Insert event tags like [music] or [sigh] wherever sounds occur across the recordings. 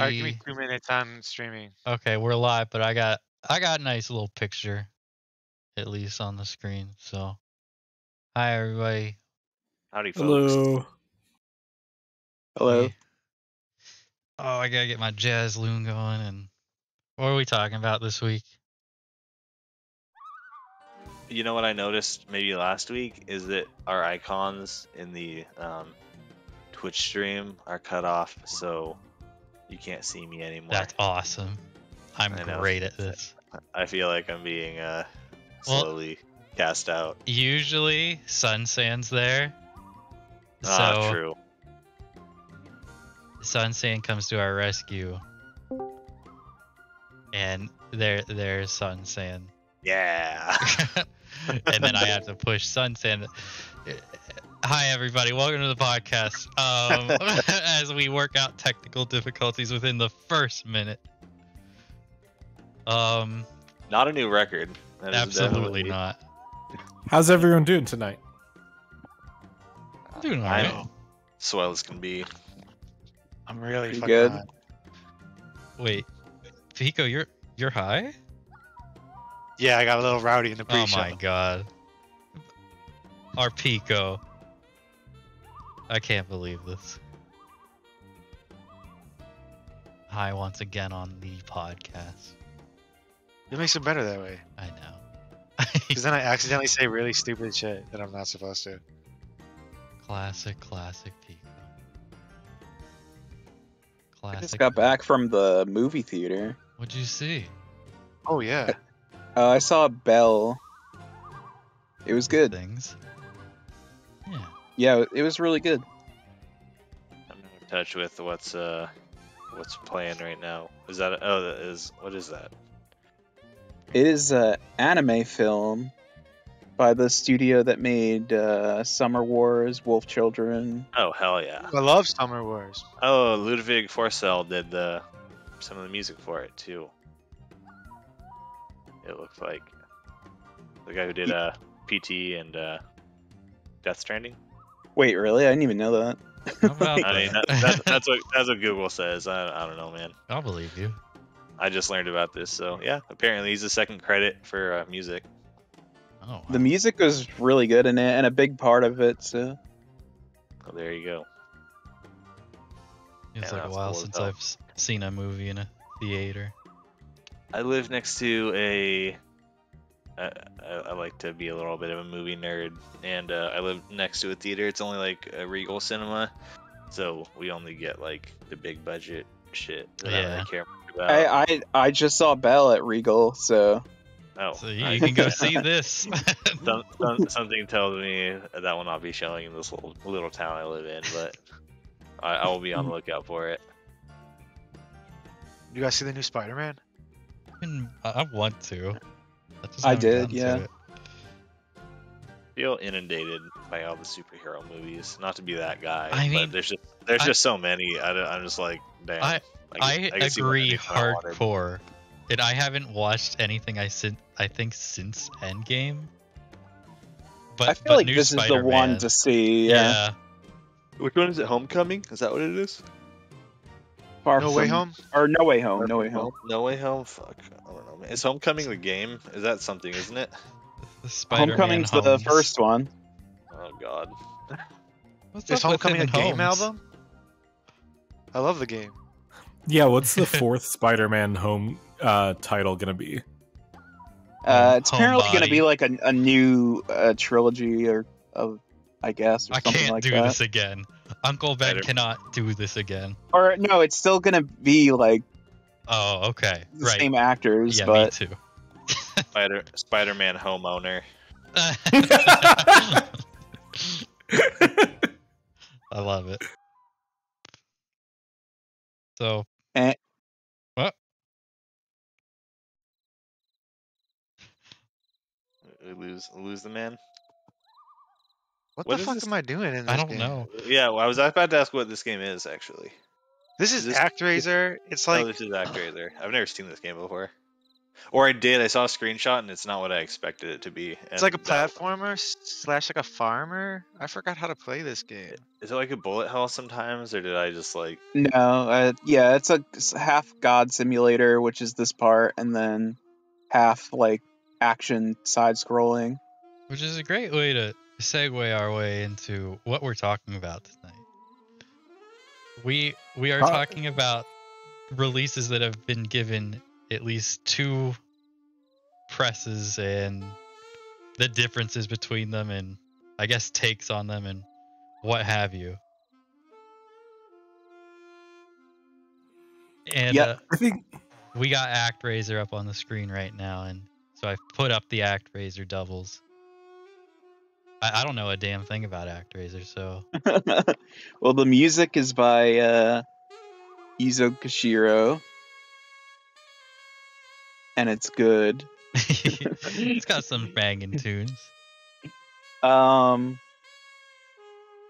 All right, give me two minutes. I'm streaming. Okay, we're live, but I got I got a nice little picture, at least on the screen. So, hi everybody. Howdy, folks. Hello. Hello. Hey. Oh, I gotta get my jazz loon going. And what are we talking about this week? You know what I noticed maybe last week is that our icons in the um, Twitch stream are cut off, so you can't see me anymore. That's awesome. I'm great at this. I feel like I'm being uh, Well- slowly cast out. Usually, Sun Sand's there. Ah, so true. Sun Sand comes to our rescue, and there there's Sun Sand. Yeah. [laughs] and then I have to push Sun Sand. Hi everybody, welcome to the podcast. Um, [laughs] as we work out technical difficulties within the first minute. Um, Not a new record. That is absolutely definitely- not. How's everyone doing tonight? I'm doing I'm alright. swell as can be. I'm really Pretty fucking good. hot. Wait, Pico, you're you're high? Yeah, I got a little rowdy in the pre-show. Oh my god. Our Pico. I can't believe this. Hi once again on the podcast. It makes it better that way. I know. [laughs] Because then I accidentally say really stupid shit that I'm not supposed to. classic, classic Pico. I just got back from the movie theater. What'd you see? Oh yeah. Uh, I saw Belle. It was good. Things. Yeah. Yeah, it was really good. I'm not in touch with what's uh what's playing right now. Is that oh that is what is that? It is an anime film by the studio that made uh, Summer Wars, Wolf Children. Oh hell yeah. I love Summer Wars. Oh, Ludvig Forssell did the some of the music for it too. It looks like the guy who did uh PT and uh Death Stranding. Wait, really? I didn't even know that. How about I mean, that, that, that's what that's what Google says. I, I don't know, man. I'll believe you. I just learned about this, so yeah. Apparently, he's the second credit for uh, music. Oh, The music was really good in it, and a big part of it. So Oh, there you go. It's Yeah, like a while cool since. I've seen a movie in a theater. I live next to a. I, I, I like to be a little bit of a movie nerd, and uh, I live next to a theater. It's only like a Regal Cinema, so we only get like the big budget shit that I Yeah. really care much about. I, I I just saw Belle at Regal. So oh, So you, I- you can go [laughs] see this. [laughs] Some, some, something tells me that will not be showing in this little, little town I live in, but I, I will be on the lookout for it. You guys see the new Spider-Man? I I want to. Just I did, yeah. feel inundated by all the superhero movies. Not to be that guy, I mean, but there's just there's I- just so many. I, am just like, damn. I- I, can- can agree anything I wanted. hardcore. And I haven't watched anything I sin- I think since Endgame. But I feel but like new this is the one to see. Yeah, yeah. Which one is it? Homecoming? Is that what it is? Far No Way Home? or No Way Home. No Way Home. No Way Home. Fuck. I don't know. Man. Is Homecoming the game? Is that something? Isn't it? The Spider-Man Homecoming's the first one. Oh God. What's Is Homecoming a him game Holmes? album? I love the game. Yeah, what's the [laughs] fourth Spider-Man home uh, title gonna be? Uh, it's apparently going to be like a, a new uh, trilogy or of, I guess, or I something can't like do that. this again. Uncle Ben Spider- cannot do this again. Or no, it's still going to be like Oh, okay. the right. same actors, yeah, but me too. [laughs] Spider Spider-Man homeowner. [laughs] I love it. So, Eh. what? We lose lose the man. What, What the fuck this? am I doing in this I don't game? know. Yeah, well, I was about to ask what this game is actually. This is This- ActRaiser. It's like oh, like this is ActRaiser. I've never seen this game before. Or I did. I saw a screenshot and it's not what I expected it to be. It's like a and that- platformer slash like a farmer. I forgot how to play this game. Is it like a bullet hell sometimes, or did I just like? No, uh, yeah, it's a half God simulator, which is this part, and then half like action side scrolling. Which is a great way to segue our way into what we're talking about tonight. We we are Uh, talking about releases that have been given at least two presses and the differences between them and I guess takes on them and what have you. And Yeah. uh, I think we got Act ActRaiser up on the screen right now, and so I put up the Act ActRaiser doubles. I, I don't know a damn thing about ActRaiser, so [laughs] well, the music is by uh, Yuzo Koshiro, and it's good. [laughs] it's got some banging tunes. Um,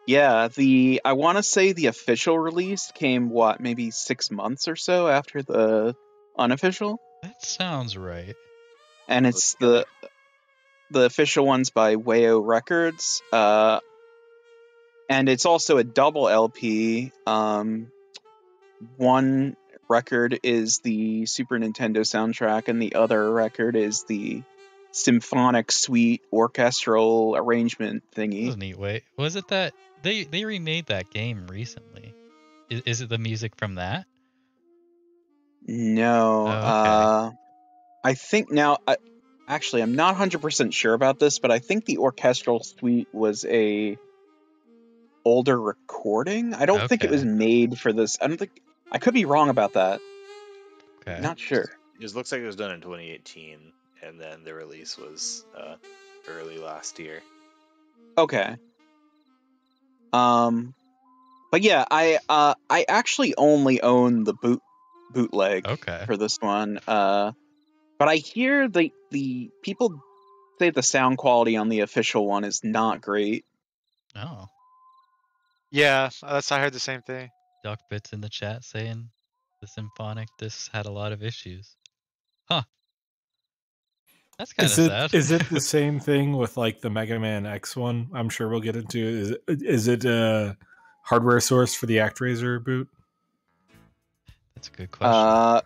yeah, the I want to say the official release came what maybe six months or so after the unofficial, That sounds right. and it's the the official ones by Wayo Records. Uh, and it's also a double LP. Um, one record is the Super Nintendo soundtrack, and the other record is the symphonic suite orchestral arrangement That was thingy. a neat way. Was it that they they remade that game recently? Is, is it the music from that? No, Oh, okay. uh, I think now. I, actually, I'm not 100% sure about this, but I think the orchestral suite was a older recording. I don't think it was made for this. I don't think. I could be wrong about that. Okay. Not sure. It just looks like it was done in 2018, and then the release was uh, early last year. Okay. Um, but yeah, I uh I actually only own the boot bootleg Okay. for this one. Uh, but I hear the the people say the sound quality on the official one is not great. Oh, Yeah, that's I heard the same thing. Duck Bits in the chat saying the symphonic this had a lot of issues. Huh. That's kind of is it sad. is it the [laughs] same thing with like the Mega Man X one? I'm sure we'll get into. Is it, is it a hardware source for the ActRaiser boot? That's a good question. Uh, w-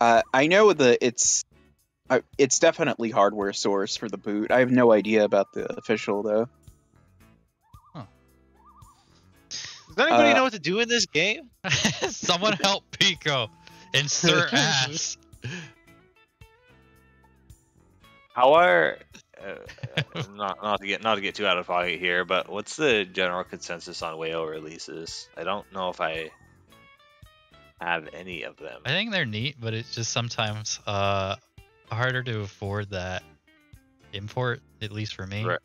uh, I know that it's uh, it's definitely hardware source for the boot. I have no idea about the official though. Does anybody Uh, know what to do in this game? [laughs] Someone help Pico. Insert [laughs] ass. How are uh, not not to get not to get too out of pocket here, but what's the general consensus on Wayo releases? I don't know if I have any of them. I think they're neat, but it's just sometimes uh harder to afford that import, at least for me. Right.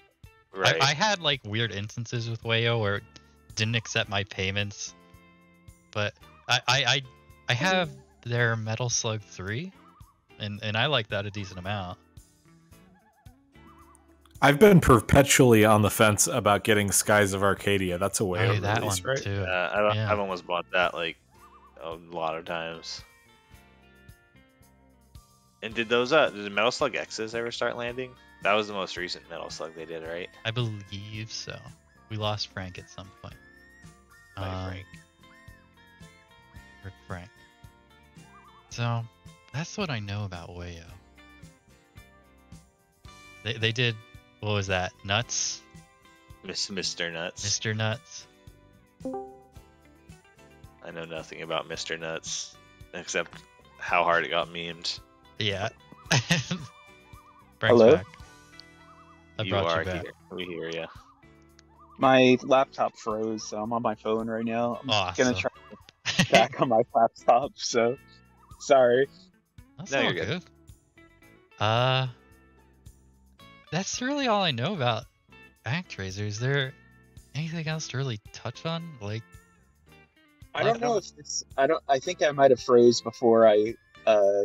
Right. I, I had like weird instances with Wayo where it didn't accept my payments, but I I I, I have their Metal Slug three, and and I like that a decent amount. I've been perpetually on the fence about getting Skies of Arcadia. That's a way Oh, of that release, one right? too. Uh, I don't, Yeah. I've almost bought that like a lot of times. And did those uh did the Metal Slug X's ever start landing? That was the most recent Metal Slug they did, right? I believe so. We lost Frank at some point. By Um, Frank. Rick Frank. So that's what I know about Wayo. They they did what was that? Nuts, Miss Mr. Nutz. Mr. Nutz. I know nothing about Mr. Nutz except how hard it got memed. Yeah. [laughs] Hello? back. I you brought are you back. here. We hear you. My laptop froze, so I'm on my phone right now. I'm Awesome. gonna try back on my laptop. So sorry. That's No, all you're good. good. Uh, that's really all I know about ActRaiser. Is there anything else to really touch on? Like, I I don't know if it's. I don't. I think I might have froze before I uh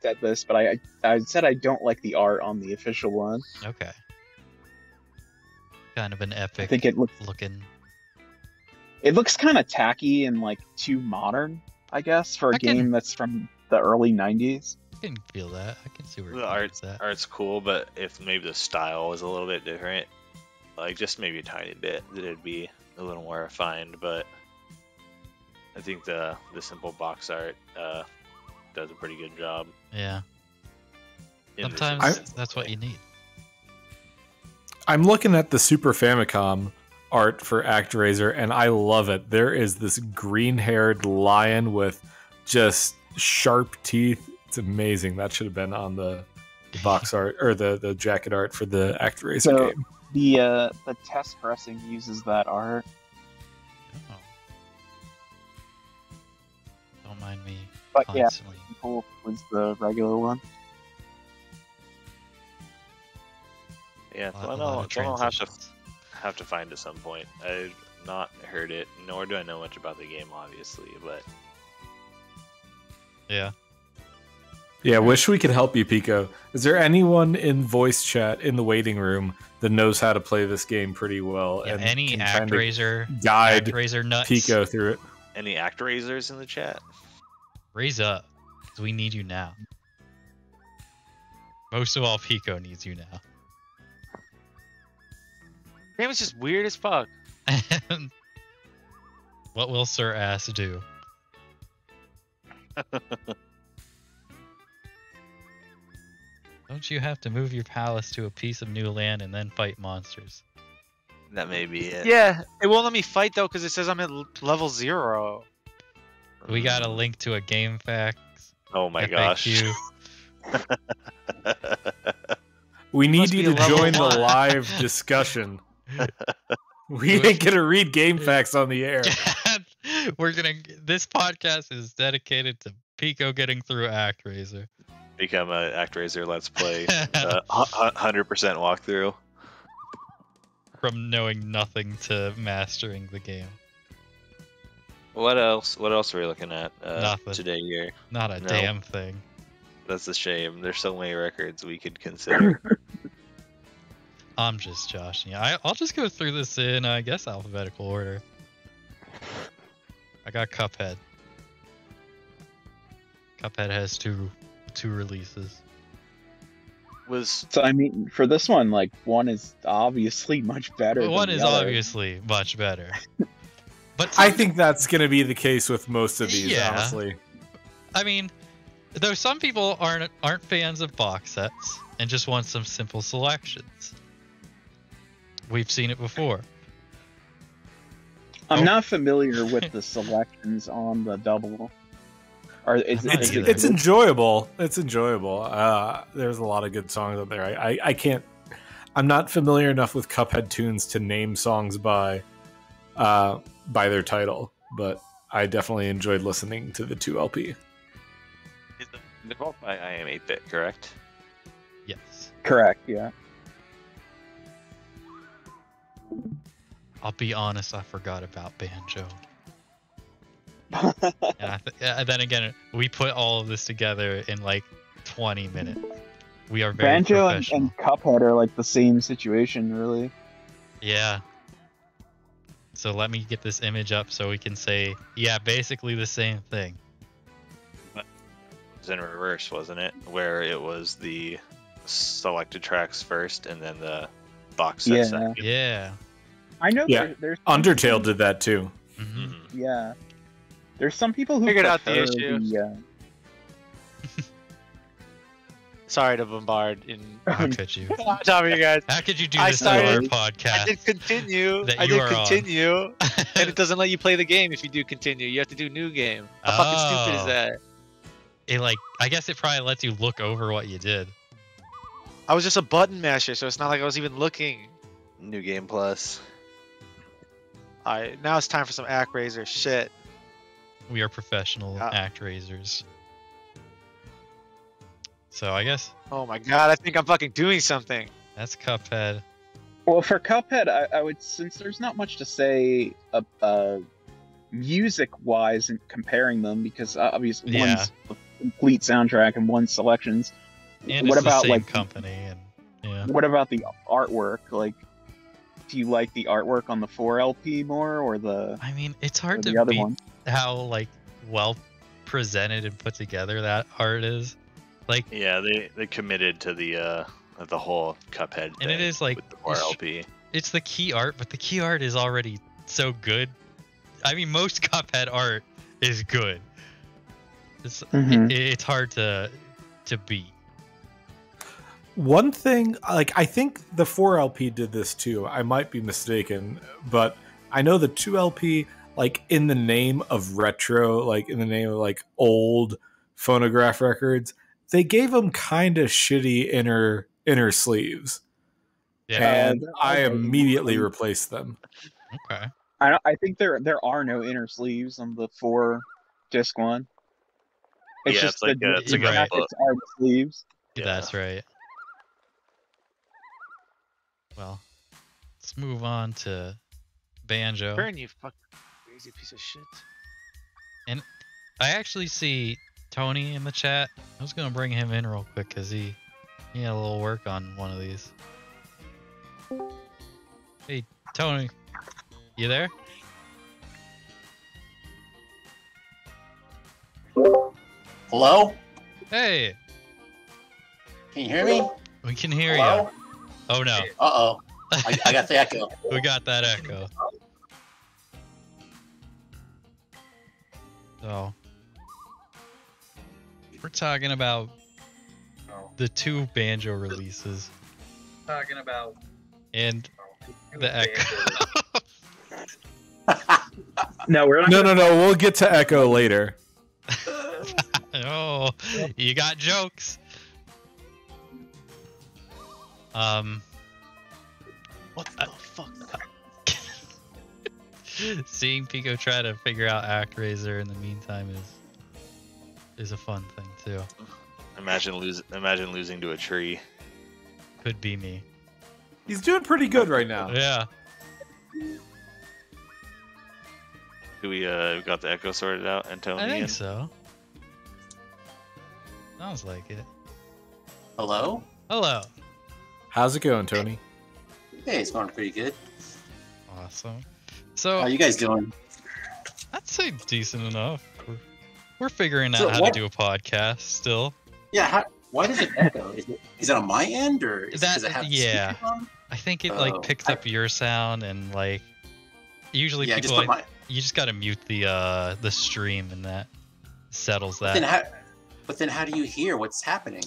said this, but I I said I don't like the art on the official one. okay, kind of an epic. I think it looks looking. it looks kind of tacky and like too modern. I guess for a I can- game that's from the early '90s. I can feel that. I can see where The art's at. art's cool, but if maybe the style was a little bit different, like just maybe a tiny bit, that it'd be a little more refined. But I think the the simple box art uh, does a pretty good job. Yeah. Sometimes instance. that's what you need. I'm looking at the Super Famicom art for ActRaiser, and I love it. There is this green-haired lion with just sharp teeth. It's amazing. That should have been on the [laughs] box art or the the jacket art for the ActRaiser So- game. The uh, the test pressing uses that art. Don't me But yeah, constantly. cool was the regular one. yeah, a lot- well, a no, lot of don't know have to have to find at some point. I've not heard it, nor do I know much about the game, obviously. But Yeah. Yeah, wish we could help you, Pico. Is there anyone in voice chat in the waiting room that knows how to play this game pretty well yeah and any can kinda ActRaiser, guide ActRaiser nuts, Pico through it? any act raisers in the chat? Raise up, 'cause we need you now. Most of all, Pico needs you now. Game is just weird as fuck. [laughs] What will Sir Ass do? [laughs] Don't you have to move your palace to a piece of new land and then fight monsters? That may be it. Yeah, it won't let me fight though because it says I'm at level zero. We got a link to a GameFAQs. Oh my gosh. [laughs] We need you to a level join the live discussion. [laughs] We ain't gonna read GameFAQs on the air. [laughs] We're gonna. This podcast is dedicated to Pico getting through ActRaiser. Become a ActRaiser Let's Play. uh, hundred percent walkthrough. From knowing nothing to mastering the game. What else? What else are we looking at uh, Nothing. today here? Not a No. damn thing. That's a shame. There's so many records we could consider. [laughs] I'm just joshing. you. I, I'll just go through this in, I guess, alphabetical order. I got Cuphead. Cuphead has two two releases. Was So I mean, for this one, like one is obviously much better. than One the is other. obviously much better. [laughs] But I think that's gonna be the case with most of these, Yeah. honestly. I mean, though some people aren't aren't fans of box sets and just want some simple selections. We've seen it before. I'm Oh. not familiar with the selections on the double. Or is It's is it's enjoyable. It's enjoyable. Uh, there's a lot of good songs out there. I, I I can't. I'm not familiar enough with Cuphead tunes to name songs by uh, by their title, but I definitely enjoyed listening to the two LP. is it developed by I Am 8-Bit, correct? Yes. correct? Yeah. I'll be honest, I forgot about banjo. [laughs] And, I th- then again, we put all of this together in like 20 minutes. We are very Banjo and, and Cuphead are like the same situation, really. Yeah. So let me get this image up so we can say, yeah, basically the same thing. It was in reverse, wasn't it? Where it was the selected tracks first, and then the box set Yeah. second. Yeah. I know Yeah. there, there's Undertale people- did that too. hmm Mhm. Yeah. There's some people who Figured out the issue. the, uh, Sorry to bombard in [laughs] How could you? on top of you guys. How could you do I this to our podcast? I did continue. that I you did are on. continue, [laughs] and it doesn't let you play the game if you do continue. You have to do new game. How fucking stupid Oh. is that? it like I guess it probably lets you look over what you did. I was just a button masher, so it's not like I was even looking. New Game Plus. Alright, now it's time for some act raiser shit. We are professional Ah. act raisers. So I guess Oh my god, I think I'm fucking doing something. that's Cuphead. Well, for Cuphead, I, I would since there's not much to say uh, uh, music-wise in comparing them because uh, obviously Yeah. one's a complete soundtrack and one's selections. And what it's about the same like company and yeah. what about the artwork? Like, do you like the artwork on the four LP more or the I mean, it's or hard the to other beat one? how like well presented and put together that art is. Like, Yeah, they they committed to the uh the whole Cuphead And it thing is, like, with the it's- RLP. it's the key art, but the key art is already so good. I mean, most [laughs] Cuphead art is good. It's Mhm. it, it's hard to to beat. One thing, like I think the 4LP did this too. I might be mistaken, but I know the 2LP, like in the name of retro, like in the name of like old phonograph records, they gave him kind of shitty inner inner sleeves, Yeah. and I immediately replaced them. Okay. I I think there there are no inner sleeves on the four disc one. It's Yeah, just it's like the a- it's like a jackets book. are the sleeves. Yeah. That's right. Well, let's move on to banjo. Burn you fucking crazy piece of shit. And I actually see Tony in the chat. I was gonna bring him in real quick because he he had a little work on one of these. Hey Tony, you there? Hello? Hey, Can you hear me? we can hear Hello? you. Oh no, Uh oh. I, I got the echo. [laughs] we got that echo. So we're talking about the two banjo releases Talking about and the echo. [laughs] No, we're not. No, no, no. We'll get to Echo later. [laughs] oh, you got jokes. Um, What the fuck? [laughs] seeing Pico try to figure out ActRaiser in the meantime is is a fun thing too. Imagine lose imagine losing to a tree. Could be me. He's doing pretty good right now. Yeah. Do we uh got the echo sorted out, I Antonio? think so. Sounds like it. Hello? Hello. How's it going, Tony? Hey, it's going pretty good. Awesome. So how So you guys doing? I'd say decent enough. We're, figuring out So how what- to do a podcast still. Yeah, how, why does it echo? Is it, is it on my end or is That- it yeah. I think it like Oh, picks I- up your sound and like usually Yeah, people put like, my. you just gotta mute the uh the stream and that settles But then, that. how, but then how do you hear what's happening?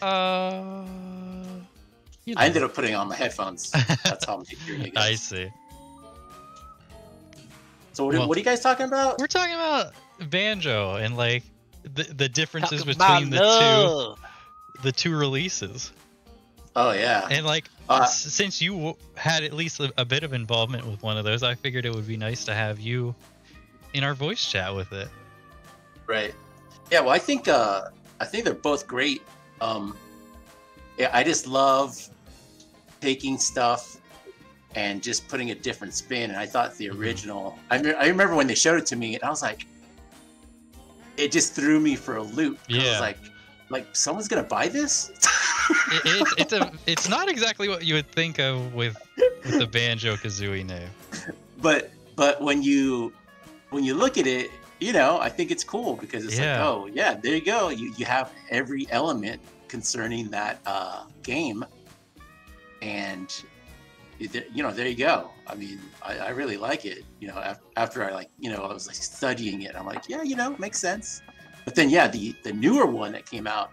Uh, you I ended up putting on my headphones. [laughs] That's how I'm hearing you I see. So what, are- Well- what are you guys talking about? We're talking about banjo and like the the differences Talk between the love. two the two releases. Oh yeah. And like Uh, s- since you w- had at least a, a bit of involvement with one of those, I figured it would be nice to have you in our voice chat with it. Right. Yeah, well I think uh I think they're both great. Um yeah, I just love taking stuff and just putting a different spin. And I thought the Mhm. original I, me- I remember when they showed it to me and I was like it just threw me for a loop. I Yeah. was like like someone's gonna buy this? it, it's it's a it's not exactly what you would think of with with the banjo kazooie name. but but when you when you look at it you know i think it's cool because it's Yeah. like oh yeah there you go you, you have every element concerning that uh, game and you know there you go. I mean i, I really like it you know af- after i like you know i was like studying it. I'm like yeah you know makes sense. But then yeah the the newer one that came out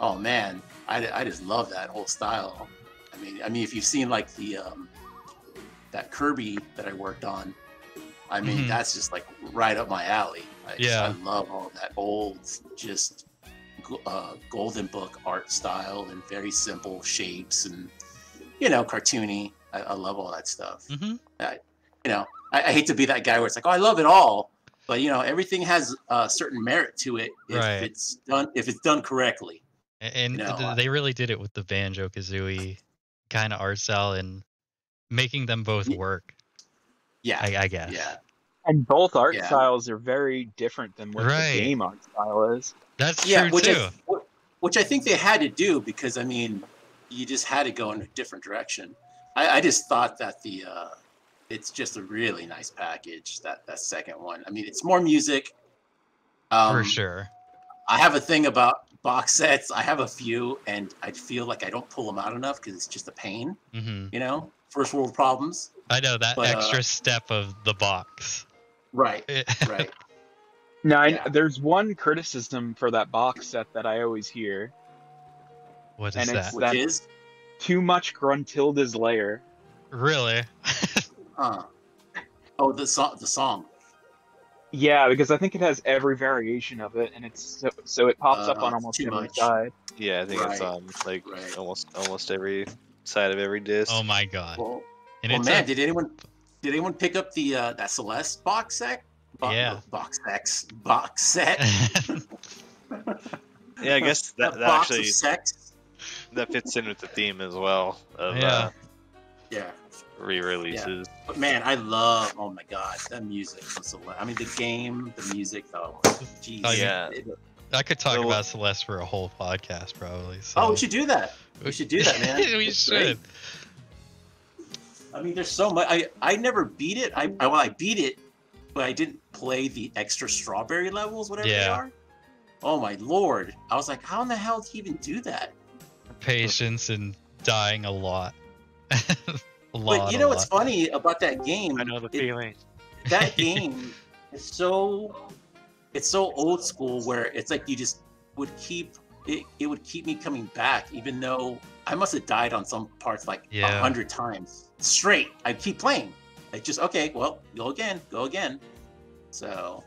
oh man i, I just love that whole style. I mean i mean if you've seen like the um that kirby that i worked on i mean Mhm. that's just like right up my alley. I, just- Yeah. I love all that old just uh, golden book art style and very simple shapes and you know cartoony i, I love all that stuff hmm you know I, I hate to be that guy where it's like oh i love it all but you know everything has a certain merit to it if Right. it's done if it's done correctly And No, th- I- they really did it with the banjo kazooie kind of art style and making them both work. yeah I, I guess. yeah And both art Yeah. styles are very different than what Right. the game art style is. That's yeah true which too. I, which I think they had to do because I mean you just had to go in a different direction I, I just thought that the uh it's just a really nice package that that second one I mean it's more music um, For sure. I have a thing about box sets. I have a few, and I feel like I don't pull them out enough because it's just a pain. hmm You know, first world problems. I know that But, uh, extra step of the box. Right. [laughs] Right. Now, I, Yeah. there's one criticism for that box set that I always hear: what is And it's- that? Which That- is, too much Gruntilda's lair. Really? [laughs] uh, oh, the song. The song. Yeah, because I think it has every variation of it, and it's so, so it pops up Uh, on almost every much. side. Yeah, I think it's Right. on like Right. almost almost every side of every disc. oh my god! Well, And well it's man, a- did anyone did anyone pick up the uh, that Celeste box set? Bo- Yeah. Box sex box set. [laughs] yeah, I guess [laughs] that, that box actually of sex. That fits in with the theme as well of Yeah. uh, Yeah. re-releases. But man, I love. Oh my god, that music was so. I mean, the game, the music. Oh, jeez. Oh, yeah. It- I could talk Well- about Celeste for a whole podcast, probably. So. Oh, we should do that. We should do that, man. [laughs] we It's should. great. I mean, there's so much. I I never beat it. I, I well, I beat it, but I didn't play the extra strawberry levels, whatever they Yeah. are. Oh my lord! I was like, how in the hell did he even do that? Patience and dying a lot. [laughs] a lot. But you a know what's lot. funny about that game? I know the It- feeling. that [laughs] game is so it's so old school where it's like you just would keep it, it would keep me coming back even though i must have died on some parts like a Yeah. hundred times straight i keep playing like just okay well go again go again so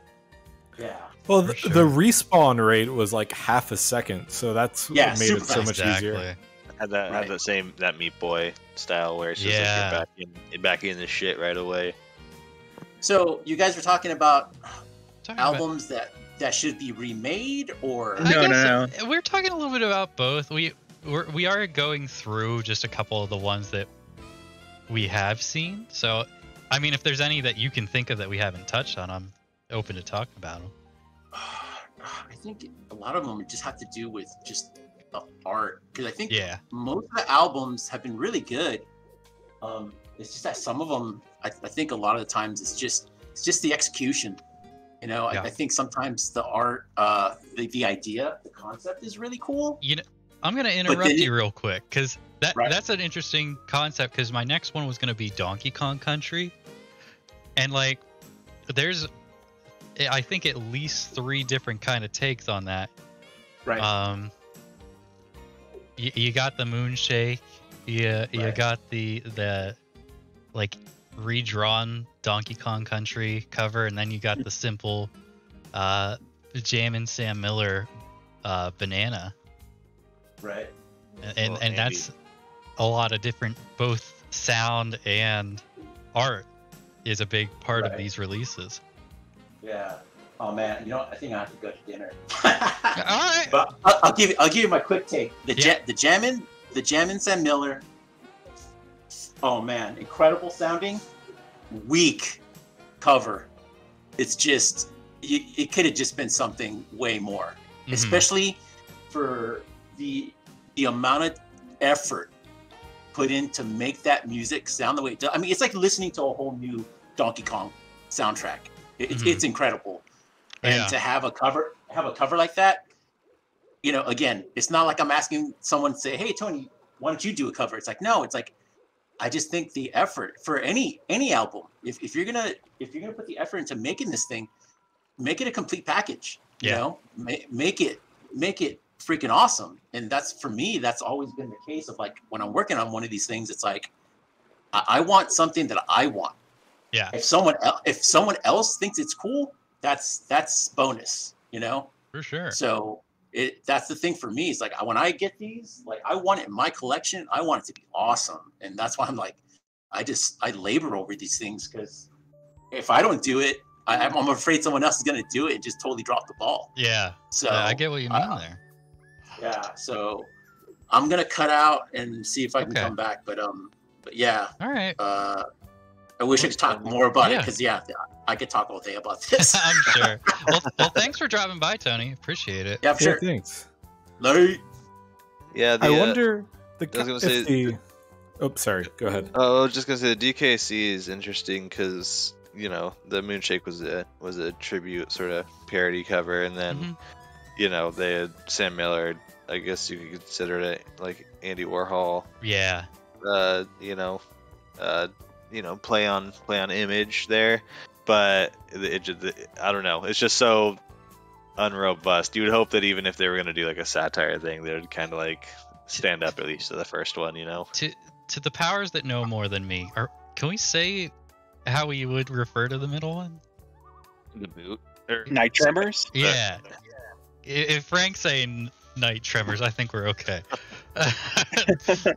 yeah Well, For th- sure. the respawn rate was like half a second, so that's Yeah, what made it so fast. much exactly. easier. Had that Right. had that same that Meat Boy style where it's just Yeah. like you're back in you're back in the shit right away. so you guys were talking about Talking about- albums that that should be remade or I No, guess no, uh, We're talking a little bit about both. We we're, we are going through just a couple of the ones that we have seen. So, I mean, if there's any that you can think of that we haven't touched on, I'm open to talk about them. I think a lot of them just have to do with just the art because i think Yeah, most of the albums have been really good. Um, it's just that some of them, I, I think a lot of the times it's just it's just the execution. You know, Yeah. I, I think sometimes the art, uh, the, the idea, the concept is really cool. you know, I'm gonna interrupt then you real quick because that Right. that's an interesting concept. Because my next one was gonna be Donkey Kong Country, and like, there's, I think at least three different kind of takes on that. Right. Um, you, you got the Moonshake. You you got the the like redrawn Donkey Kong Country cover, and then you got the simple uh Jam and Sam Miller uh banana, right. and and, Well, and that's a lot of different both sound and art is a big part of these releases. Yeah. Oh man, you know, what? I think I have to go to dinner. [laughs] All right. but I'll, I'll give you, I'll give you my quick take. The Yeah. ja- the Jammin, the Jammin Sam Miller. Oh man, incredible sounding, weak cover. It's just it, it could have just been something way more, Mhm. especially for the the amount of effort put in to make that music sound the way it does. I mean, it's like listening to a whole new Donkey Kong soundtrack. It, it's- Mhm. It's incredible, and Yeah. to have a cover have a cover like that, you know, again, it's not like I'm asking someone to say, "Hey, Tony, why don't you do a cover?" It's like, no, it's like I just think the effort for any any album, if, if you're gonna if you're gonna put the effort into making this thing, make it a complete package. You Yeah. know, make, make it make it freaking awesome. And that's for me, that's always been the case of like when I'm working on one of these things, it's like I, I want something that I want. Yeah. If someone el- if someone else thinks it's cool, that's that's bonus. You know. For sure. So it that's the thing for me. It's like when I get these, like I want it in my collection. I want it to be awesome, and that's why I'm like, I just I labor over these things because if I don't do it, I, I'm I'm afraid someone else is gonna do it and just totally drop the ball. Yeah. So yeah, I get what you mean uh, there. yeah, so I'm gonna cut out and see if I can Okay. come back. But um, but yeah, All right. uh, I wish I could talk more about it because yeah, I could talk all day about [laughs] this. I'm sure. [laughs] Well, well, thanks for dropping by, Tony. Appreciate it. yeah, Yeah, sure. thanks. Late. Yeah, the, I uh, wonder the, I was gonna if say- the. Oh, sorry. Go ahead. Oh, I was just gonna say the DKC is interesting because you know the Moonshake was a was a tribute sort of parody cover, and then Mhm. you know, they had Sam Miller. I guess you could consider it like Andy Warhol. Yeah. Uh, you know, uh, you know, play on play on image there, but it, it just I don't know. It's just so unrobust. You would hope that even if they were gonna do like a satire thing, they would kind of like stand up at least to the first one. You know. To to the powers that know more than me, or can we say how we would refer to the middle one? The boot. Or, Night Tremors. [laughs] Yeah. I- If Frank's saying night tremors, I think we're okay. [laughs] [laughs]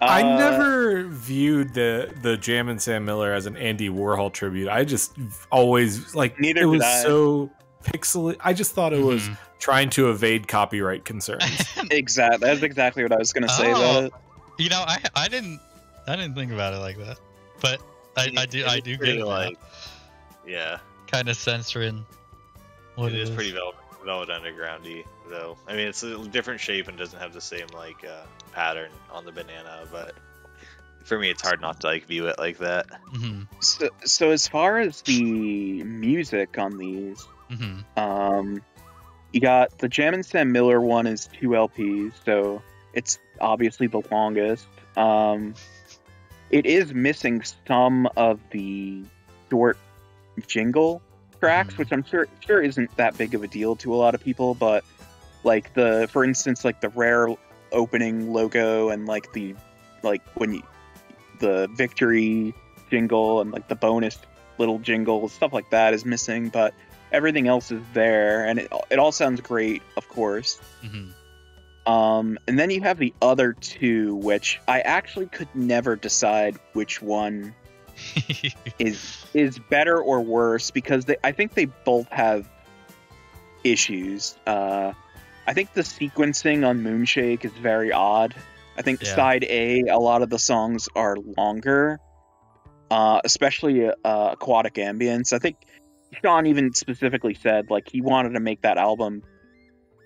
I Uh, never viewed the the Jam and Sam Miller as an Andy Warhol tribute. I just always like Neither it did was I. so pixely. I just thought it was Mhm. trying to evade copyright concerns. [laughs] Exactly. That's exactly what I was gonna say Oh. about you know, I I didn't I didn't think about it like that, but I, I do I do pretty, get like, yeah. kind of censoring what it is, is. pretty velvet, velvet undergroundy though. I mean, it's a different shape and doesn't have the same like uh, pattern on the banana, but for me, it's hard not to like view it like that. Mhm, So, so as far as the music on these, mhm. um, you got the Jam and Sam Miller one is two LPs, so it's obviously the longest. Um, it is missing some of the short jingle tracks, Mhm. which I'm sure sure isn't that big of a deal to a lot of people, but like the for instance like the rare opening logo and like the like when you the victory jingle and like the bonus little jingle stuff like that is missing but everything else is there and it, it all sounds great of course Mhm. um, and then you have the other two which i actually could never decide which one [laughs] is is better or worse because they, I think they both have issues. Uh, I think the sequencing on Moonshake is very odd. I think Yeah. side A, a lot of the songs are longer, uh, especially uh, Aquatic Ambience. I think Sean even specifically said like he wanted to make that album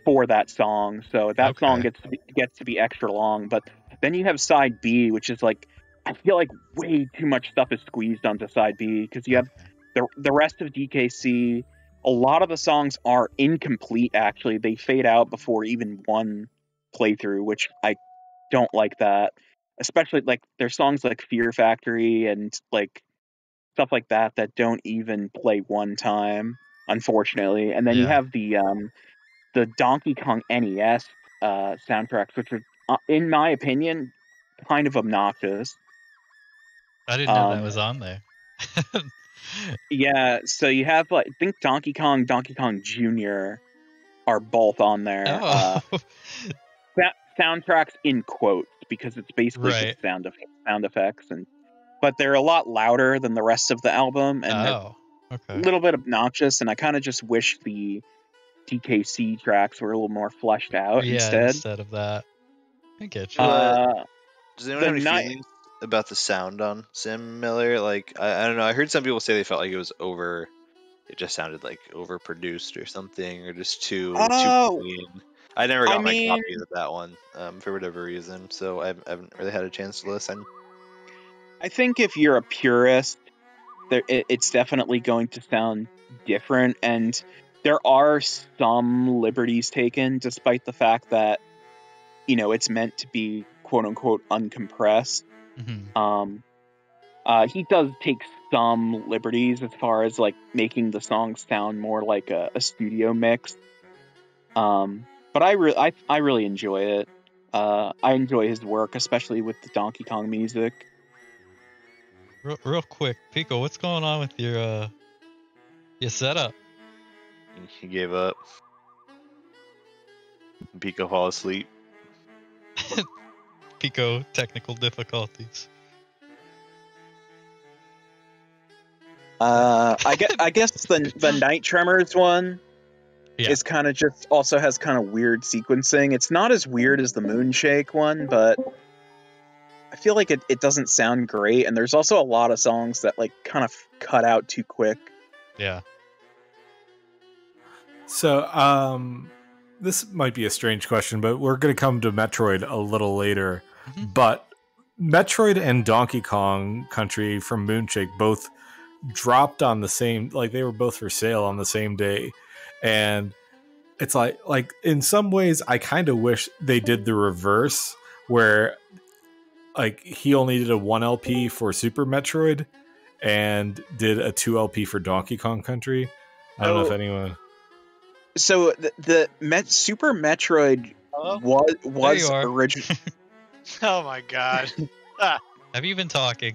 for that song, so that Okay. song gets to be, gets to be extra long. But then you have side B, which is like I feel like way too much stuff is squeezed onto side B because you have the the rest of DKC. A lot of the songs are incomplete. Actually, they fade out before even one playthrough, which I don't like that. Especially like there's songs like Fear Factory and like stuff like that that don't even play one time, unfortunately. And then you have the um the Donkey Kong NES uh, soundtracks, which are, uh, in my opinion, kind of obnoxious. I didn't know that Um, was on there. [laughs] Yeah, so you have like I think Donkey Kong, Donkey Kong Jr. are both on there. Uh, oh, [laughs] sa- soundtracks in quotes because it's basically Right. just sound eff- sound effects and but they're a lot louder than the rest of the album and they're oh, a little bit obnoxious and I kind of just wish the DKC tracks were a little more fleshed out yeah, instead. instead of that, I get you. Uh, Does anyone have any night- feelings about the sound on Sam Miller? Like, I, I don't know. I heard some people say they felt like it was over. It just sounded like overproduced or something, or just too Oh, too clean. I never I got my mean- copy of that one um, for whatever reason, so I haven't, I haven't really had a chance to listen. I think if you're a purist, there it, it's definitely going to sound different, and there are some liberties taken, despite the fact that you know it's meant to be quote unquote uncompressed. Mhm. Um, uh, he does take some liberties as far as like making the songs sound more like a, a studio mix. Um, but I, re- I I really enjoy it. Uh, I enjoy his work, especially with the Donkey Kong music. Real, real quick, Pico, what's going on with your uh your setup? He gave up. Pico fall asleep. [laughs] Pico technical difficulties. Uh, I guess I guess the the [laughs] Night Tremors one Yeah. is kind of just also has kind of weird sequencing. It's not as weird as the Moonshake one, but I feel like it, it doesn't sound great. And there's also a lot of songs that like kind of cut out too quick. Yeah. So, um, this might be a strange question, but we're going to come to Metroid a little later. Mhm. But Metroid and Donkey Kong Country from Moonshake both dropped on the same, like they were both for sale on the same day. And it's like like in some ways I kind of wish they did the reverse where like he only did a 1 LP for Super Metroid and did a 2 LP for Donkey Kong Country. I don't know if Oh. anyone So the, the Met, Super Metroid was was original. [laughs] Oh my god. [laughs] Have you been talking?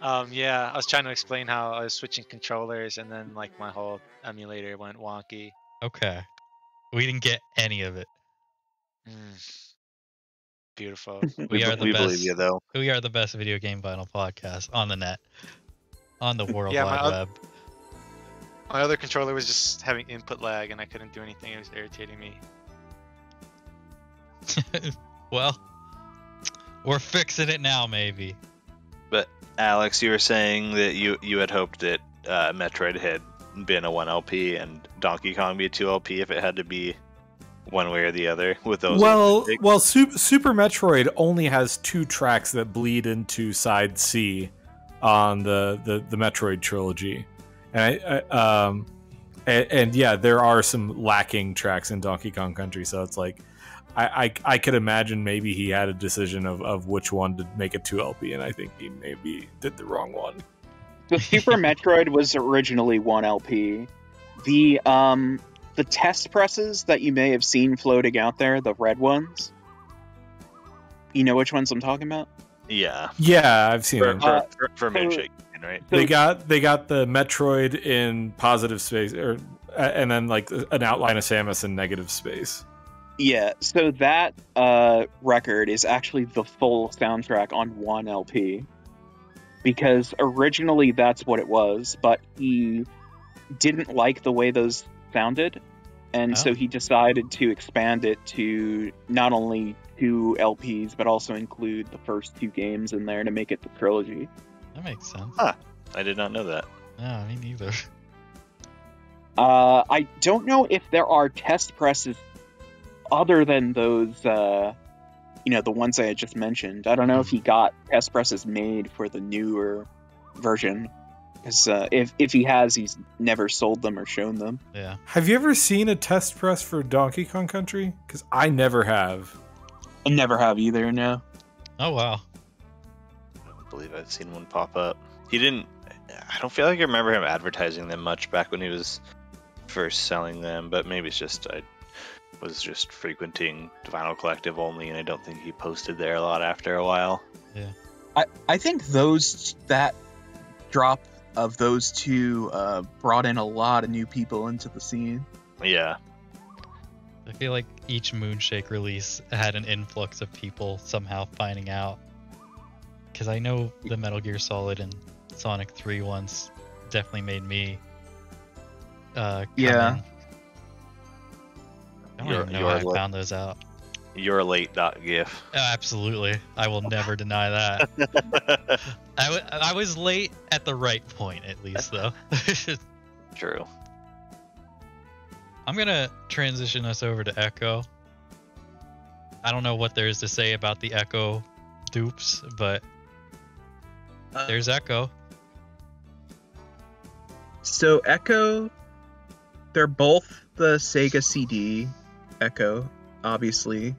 Um, yeah, I was trying to explain how I was switching controllers, and then like my whole emulator went wonky. Okay. We didn't get any of it. Mm. Beautiful. [laughs] We are the we best. believe you though. We are the best video game vinyl podcast on the net, on the World Yeah, my Wide oth- my other controller was just having input lag, and I couldn't do anything. It was irritating me. [laughs] Well, we're fixing it now, maybe. But Alex, you were saying that you you had hoped that uh, Metroid had been a one LP and Donkey Kong be a two LP if it had to be one way or the other with those. well, well, Super, Super Metroid only has two tracks that bleed into side C on the the, the Metroid trilogy, and I, I, um, and, and yeah, there are some lacking tracks in Donkey Kong Country, so it's like. I, I, I could imagine maybe he had a decision of, of which one to make a 2 LP, and I think he maybe did the wrong one. The Super [laughs] Metroid was originally one LP. The um the test presses that you may have seen floating out there, the red ones. You know which ones I'm talking about? yeah, Yeah, I've seen for, him. for, Uh, for, for so- Moonshake, right? they got they got the Metroid in positive space, or and then like an outline of Samus in negative space. Yeah, so that uh, record is actually the full soundtrack on one LP. Because originally that's what it was, but he didn't like the way those sounded, and so Oh. he decided to expand it to not only two LPs, but also include the first two games in there to make it the trilogy. That makes sense. I did not know that. No, me neither. [laughs] Uh, I don't know if there are test presses other than those, uh, you know, the ones I had just mentioned. I don't know if he got test presses made for the newer version. Because uh, if, if he has, he's never sold them or shown them. Yeah. Have you ever seen a test press for Donkey Kong Country? Because I never have. I never have either, no. Oh wow. I don't believe I've seen one pop up. He didn't. I don't feel like I remember him advertising them much back when he was first selling them, but maybe it's just I was just frequenting Vinyl Collective only, and I don't think he posted there a lot after a while. Yeah, I, I think those, that drop of those two uh, brought in a lot of new people into the scene. Yeah, I feel like each Moonshake release had an influx of people somehow finding out. Because I know the Metal Gear Solid and Sonic 3 ones definitely made me. Uh, come Yeah. in. I don't You're- even know how I li- found those out. your late dot gif. Oh, absolutely. I will never [laughs] deny that. [laughs] I, w- I was late at the right point, at least, though. [laughs] True. I'm gonna transition us over to Echo. I don't know what there is to say about the Echo dupes, but there's Echo. So Echo, they're both the Sega CD Echo, obviously.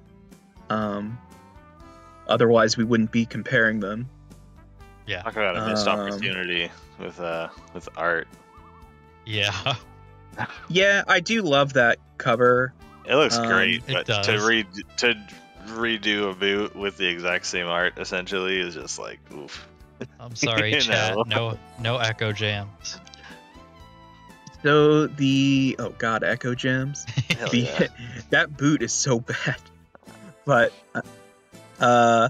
Um, otherwise, we wouldn't be comparing them. Yeah, Talk about a missed Um, opportunity with uh with art. yeah. [laughs] Yeah, I do love that cover. It looks Um, great, but to does. re to redo a boot with the exact same art essentially is just like oof. I'm [laughs] sorry, You chat. know. No, no Echo jams. So the oh god, Echo jams. [laughs] The, yeah. [laughs] that boot is so bad. But uh,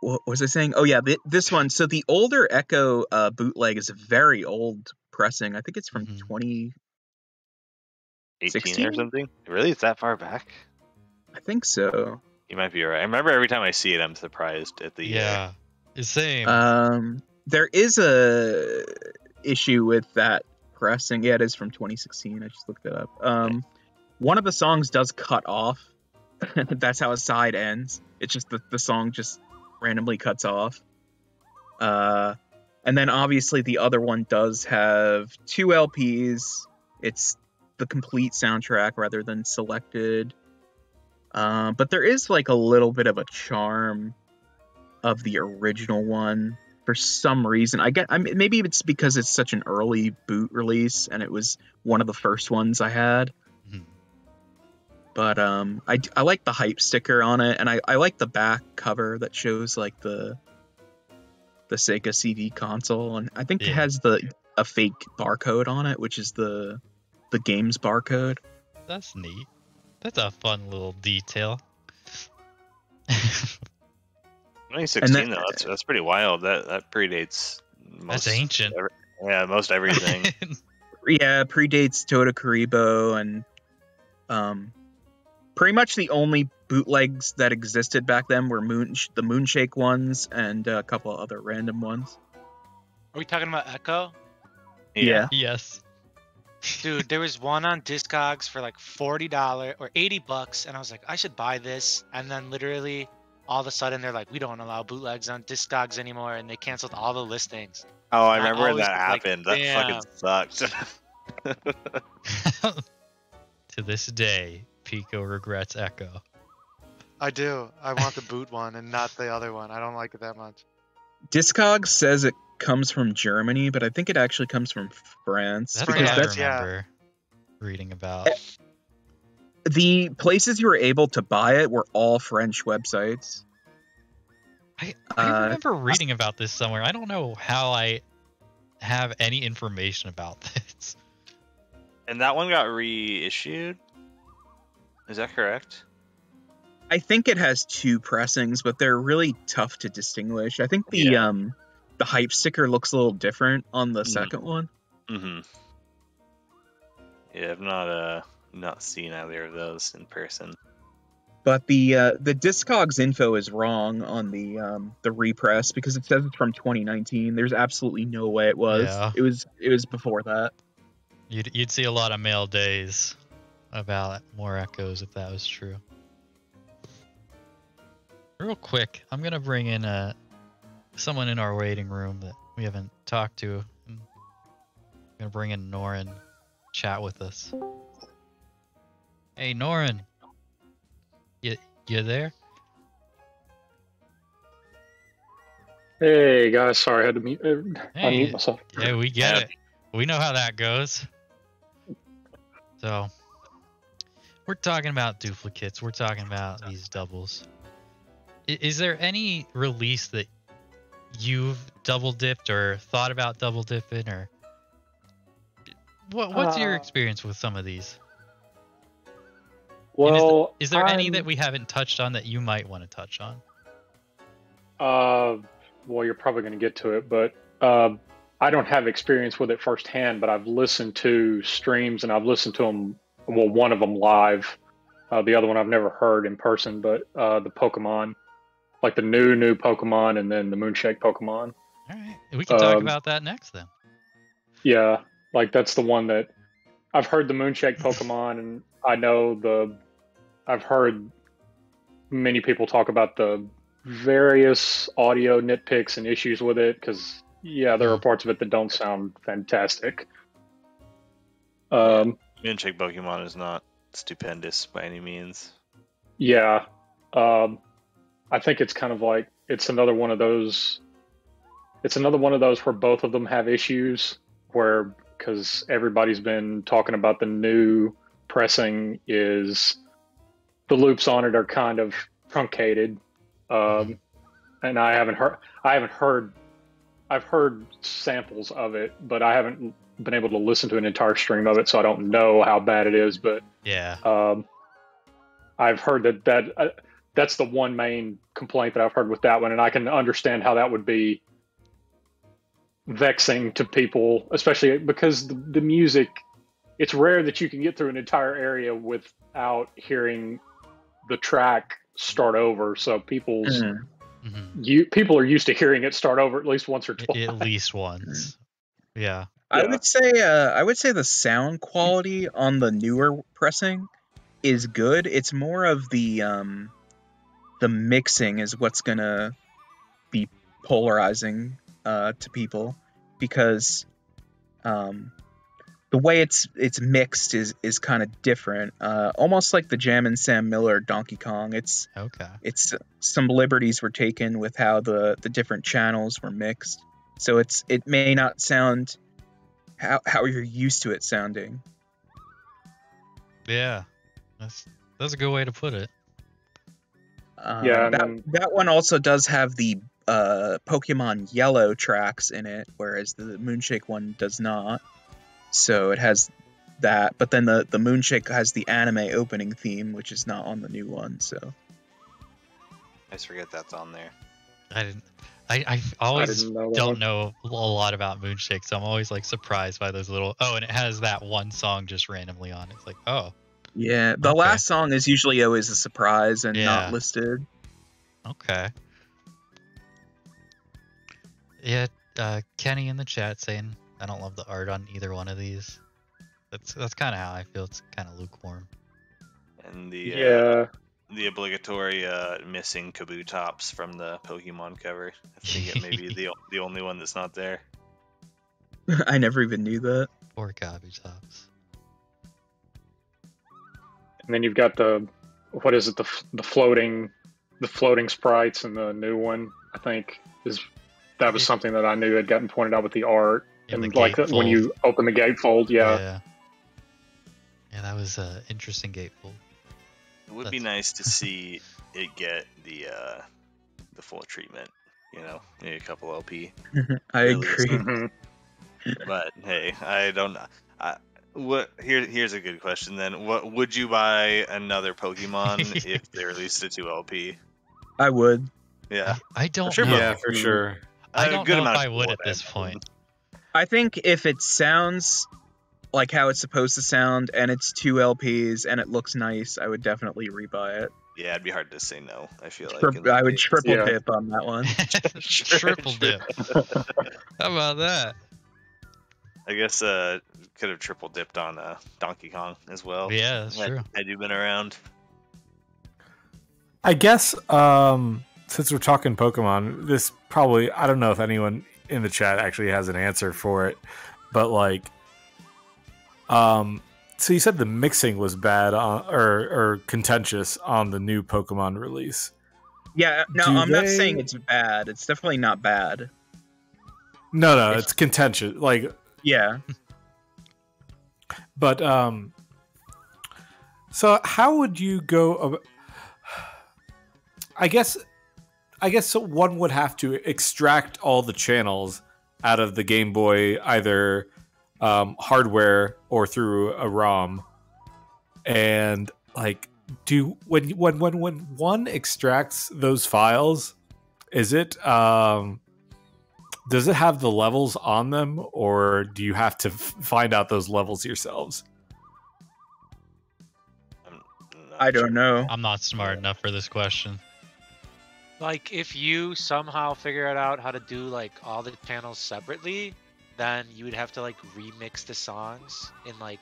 what was I saying? Oh yeah, th- this one. So the older Echo uh, bootleg is a very old pressing. I think it's from Mhm. 20. 18 or something. Really, it's that far back? I think so. You might be right. I remember every time I see it, I'm surprised at the. uh, Same. Um, there is a issue with that pressing. Yeah, it is from 2016. I just looked it up. Um, one of the songs does cut off. [laughs] That's how a side ends. It's just the the song just randomly cuts off. Uh, and then obviously the other one does have two LPs. It's the complete soundtrack rather than selected. Uh, but there is like a little bit of a charm of the original one for some reason. I get I mean, maybe it's because it's such an early boot release and it was one of the first ones I had. Mhm. But um, I, I like the hype sticker on it, and I, I like the back cover that shows like the the Sega CD console, and I think it has the a fake barcode on it, which is the the game's barcode. That's neat. That's a fun little detail. [laughs] 2016 though, that's that's pretty wild. That that predates. Most, That's ancient. every- yeah, most everything. [laughs] Yeah, predates Toto Karibo and um, pretty much the only bootlegs that existed back then were moon the Moonshake ones and a couple other random ones. Are we talking about Echo? Yeah. yes. Dude, there was one on Discogs for like forty dollars or eighty bucks, and I was like, I should buy this. And then literally, all of a sudden, they're like, we don't allow bootlegs on Discogs anymore, and they canceled all the listings. Oh, I I remember when that was like, happened. that fucking sucked. [laughs] [laughs] to this day, Pico regrets Echo. I do. I want the boot one and not the other one. I don't like it that much. Discogs says it comes from Germany, but I think it actually comes from France That's because what I that's yeah. reading about. Eh, the places you were able to buy it were all French websites. I, I Uh, remember reading about this somewhere. I don't know how I have any information about [laughs] this. and that one got reissued. Is that correct? I think it has two pressings, but they're really tough to distinguish. I think the Yeah. um the hype sticker looks a little different on the Mhm. second one. Mm-hmm. Yeah, I've not uh not seen either of those in person. But the uh, the Discogs info is wrong on the um, the repress because it says it's from 2019. There's absolutely no way it was. Yeah. It was it was before that. You'd, you'd see a lot of mail days about more echoes if that was true. Real quick, I'm gonna bring in uh, someone in our waiting room that we haven't talked to. I'm gonna bring in Norin, chat with us. Hey, Norin, you you there? Hey guys, sorry I had to mute, uh, Hey, unmute myself. Yeah, we get it. We know how that goes. So, we're talking about duplicates. We're talking about these doubles. I- Is there any release that you've double dipped or thought about double dipping, or what? What's your Uh, experience with some of these? And is Well, Is there any I'm- that we haven't touched on that you might want to touch on? Uh, well, you're probably going to get to it, but uh, I don't have experience with it firsthand. But I've listened to streams and I've listened to them. Well, one of them live. Uh, the other one I've never heard in person, but uh, the Pokemon, like the new new Pokemon, and then the Moonshake Pokemon. All right, we can talk Um, about that next then. Yeah, like that's the one that I've heard the Moonshake Pokemon, and I know the. I've heard many people talk about the various audio nitpicks and issues with it because yeah, there are parts of it that don't sound fantastic. Um, Moonshake Pokemon is not stupendous by any means. yeah, um, I think it's kind of like it's another one of those. It's another one of those where both of them have issues where because everybody's been talking about the new pressing is the loops on it are kind of truncated um, and i haven't heard i haven't heard i've heard samples of it but i haven't been able to listen to an entire stream of it so i don't know how bad it is but Yeah. um, I've heard that that uh, that's the one main complaint that I've heard with that one, and I can understand how that would be vexing to people, especially because the, the music. It's rare that you can get through an entire area without hearing the track start over. So people's Mhm. hmm you people are used to hearing it start over at least once or twice. At least once. Yeah. I Yeah. would say uh, I would say the sound quality on the newer pressing is good. It's more of the um, the mixing is what's gonna be polarizing uh, to people because um, the way it's it's mixed is is kind of different. Uh, almost like the Jam and Sam Miller Donkey Kong. It's Okay. it's some liberties were taken with how the the different channels were mixed. So it's it may not sound how how you're used to it sounding. Yeah. That's that's a good way to put it. Um, Yeah, that then- that one also does have the uh, Pokemon Yellow tracks in it, whereas the Moonshake one does not. So it has that, but then the the Moonshake has the anime opening theme, which is not on the new one. So I just forget that's on there. I didn't. I, I I always didn't know don't one. know a lot about Moonshake, so I'm always like surprised by those little. Oh, and it has that one song just randomly on. It's like, oh, yeah, the Okay. last song is usually always a surprise and Yeah. not listed. okay. Yeah, uh, Kenny in the chat saying I don't love the art on either one of these. That's that's kind of how I feel. It's kind of lukewarm. And the uh, Yeah, the obligatory uh, missing Kabutops from the Pokemon cover. I think it may be [laughs] the the only one that's not there. [laughs] I never even knew that. Poor Kabutops. and then you've got the what is it the the floating the floating sprites and the new one. I think is that was something that I knew had gotten pointed out with the art In and the like when you open the gatefold. Yeah, yeah. Yeah, that was an interesting gatefold. It would be nice to [laughs] see it get the uh, the full treatment. You know, maybe a couple LP. [laughs] I Really agree. Mhm. But hey, I don't. I, what here? Here's a good question. Then, what would you buy another Pokemon [laughs] if they released a two LP? I would. Yeah, I don't sure, know. Yeah, for sure. I A don't good know if I would at this point. I think if it sounds like how it's supposed to sound and it's two LPs and it looks nice, I would definitely rebuy it. Yeah, it'd be hard to say no. I feel like Tri- in I would triple Yeah. dip on that one. Sure, [laughs] Triple dip. [laughs] How about that? I guess uh, could have triple dipped on uh, Donkey Kong as well. Yeah, that's had, true. Had you been around? I guess um, since we're talking Pokemon, this probably I don't know if anyone in the chat actually has an answer for it, but like, um, so you said the mixing was bad on or or contentious on the new Pokemon release. Yeah, no, Do I'm not saying it's bad. It's definitely not bad. No, no, it's contentious. Like, Yeah. but um, so how would you go? ab- I guess, I guess one would have to extract all the channels out of the Game Boy, either um, hardware or through a ROM, and like do when when when when one extracts those files, is it um does it have the levels on them or do you have to f- find out those levels yourselves I'm not I sure. don't know. I'm not smart enough for this question. Like if you somehow figure it out how to do like all the channels separately, then you would have to like remix the songs in like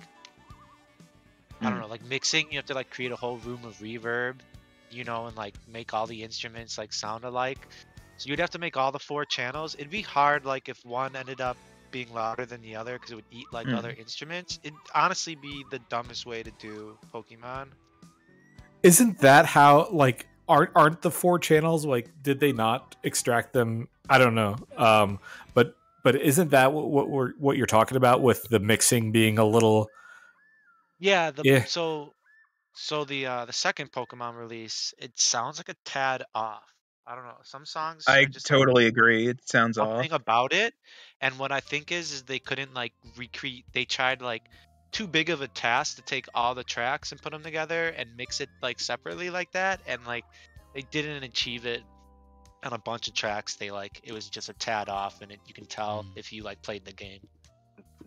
I don't Hmm. know, like mixing, you have to like create a whole room of reverb, you know, and like make all the instruments like sound alike. So you'd have to make all the four channels. It'd be hard like if one ended up being louder than the other because it would eat like Hmm. other instruments. It'd honestly be the dumbest way to do Pokemon. isn't that how like aren't aren't the four channels like did they not extract them i don't know um but but isn't that what what, we're, what you're talking about with the mixing being a little Yeah, the Yeah. so so the uh the second Pokemon release, it sounds like a tad off. I don't know. Some songs I are just like, totally agree. It sounds off. something about it. And what I think is is they couldn't like recreate they tried like too big of a task to take all the tracks and put them together and mix it like separately like that and like they didn't achieve it on a bunch of tracks they like it was just a tad off and it, you can tell Mm. if you like played the game